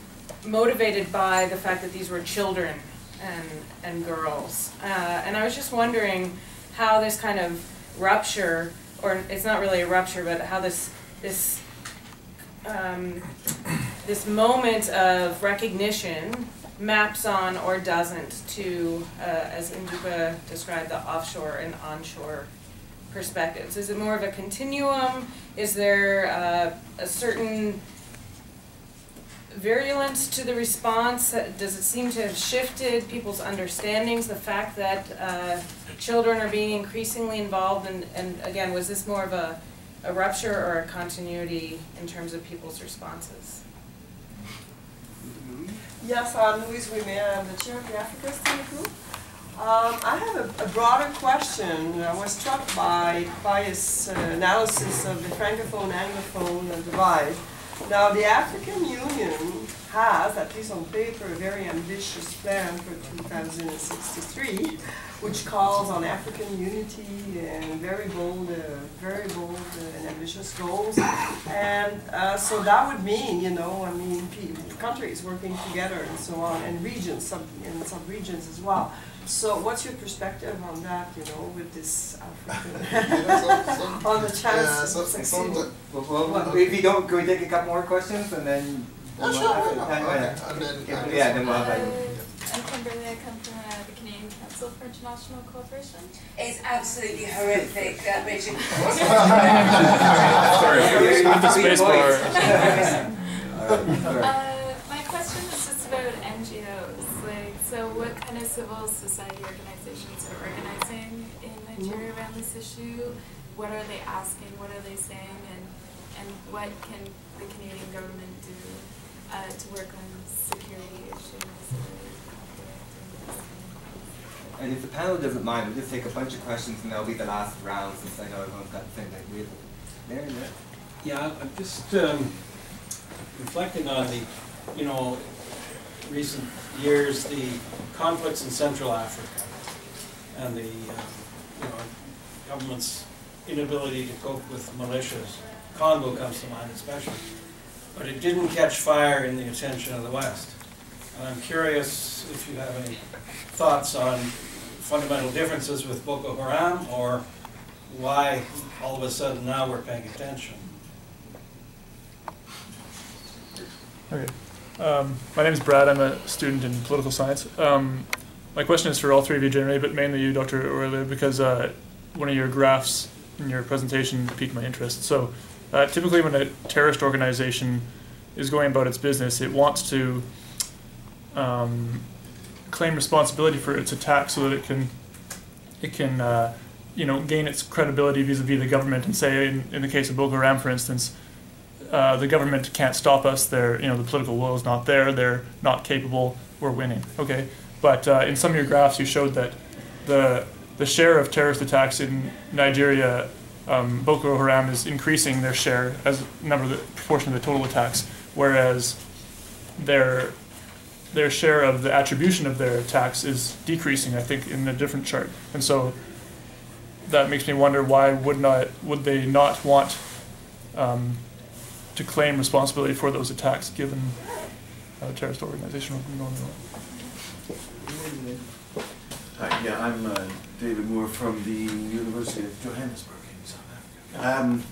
[SPEAKER 11] motivated by the fact that these were children and, and girls. Uh, and I was just wondering how this kind of rupture, or it's not really a rupture, but how this, this, um, this moment of recognition maps on or doesn't to, uh, as Nduka described, the offshore and onshore perspectives. Is it more of a continuum? Is there uh, a certain virulence to the response? Does it seem to have shifted people's understandings, the fact that uh, children are being increasingly involved? And, and again, was this more of a, a rupture or a continuity in terms of people's responses?
[SPEAKER 12] Yes, I'm Louise Ouimet. I'm the chair of the Africa Study Group. Um, I have a, a, broader question. I was struck by Pius' uh, analysis of the Francophone-Anglophone divide. Now, the African Union has, at least on paper, a very ambitious plan for 2063, which calls on African unity and very bold, uh, very bold uh, and ambitious goals. And uh, so that would mean, you know, I mean, countries working together and so on, and regions, sub and sub-regions as well. So what's your perspective on that, you know, with this African, on the chance yeah, so,
[SPEAKER 2] succeeding? Well, well, if you don't, can we take a couple more questions and then?
[SPEAKER 3] Yeah, sure, why not? Okay.
[SPEAKER 2] then, yeah, then we'll have
[SPEAKER 13] I'm Kimberly, I come from uh, the Canadian Council for International Cooperation.
[SPEAKER 14] It's absolutely horrific, that Richard.
[SPEAKER 9] Sorry, with the space bar.
[SPEAKER 13] uh, my question is just about NGOs. Like, so what kind of civil society organizations are organizing in Nigeria around this issue? What are they asking? What are they saying? And, and what can the Canadian government do uh, to work on security issues?
[SPEAKER 2] And if the panel doesn't mind, we'll just take a bunch of questions and that'll be the last round since I know everyone's got the same thing. We have there, there.
[SPEAKER 15] Yeah, I'm just um, reflecting on the, you know, recent years, the conflicts in Central Africa and the, uh, you know, government's inability to cope with militias. Congo comes to mind especially. But it didn't catch fire in the attention of the West. And I'm curious if you have any thoughts on fundamental differences with Boko Haram or why all of a sudden now we're paying attention.
[SPEAKER 9] Okay. Um, my name is Brad. I'm a student in political science. Um, my question is for all three of you generally, but mainly you, Dr. Oriola, because uh, one of your graphs in your presentation piqued my interest. So, uh, typically, when a terrorist organization is going about its business, it wants to um, claim responsibility for its attack so that it can it can uh, you know gain its credibility vis-a-vis the government and say in, in the case of Boko Haram, for instance, uh, the government can't stop us. They're, you know, the political will is not there. They're not capable. We're winning. Okay, but uh, in some of your graphs, you showed that the the share of terrorist attacks in Nigeria, um, Boko Haram is increasing their share as number of the proportion of the total attacks, whereas their their share of the attribution of their attacks is decreasing. I think in a different chart, and so that makes me wonder why would not would they not want um, to claim responsibility for those attacks, given the terrorist organization.
[SPEAKER 16] Hi, yeah, I'm uh, David Moore from the University of Johannesburg in South Africa. Um,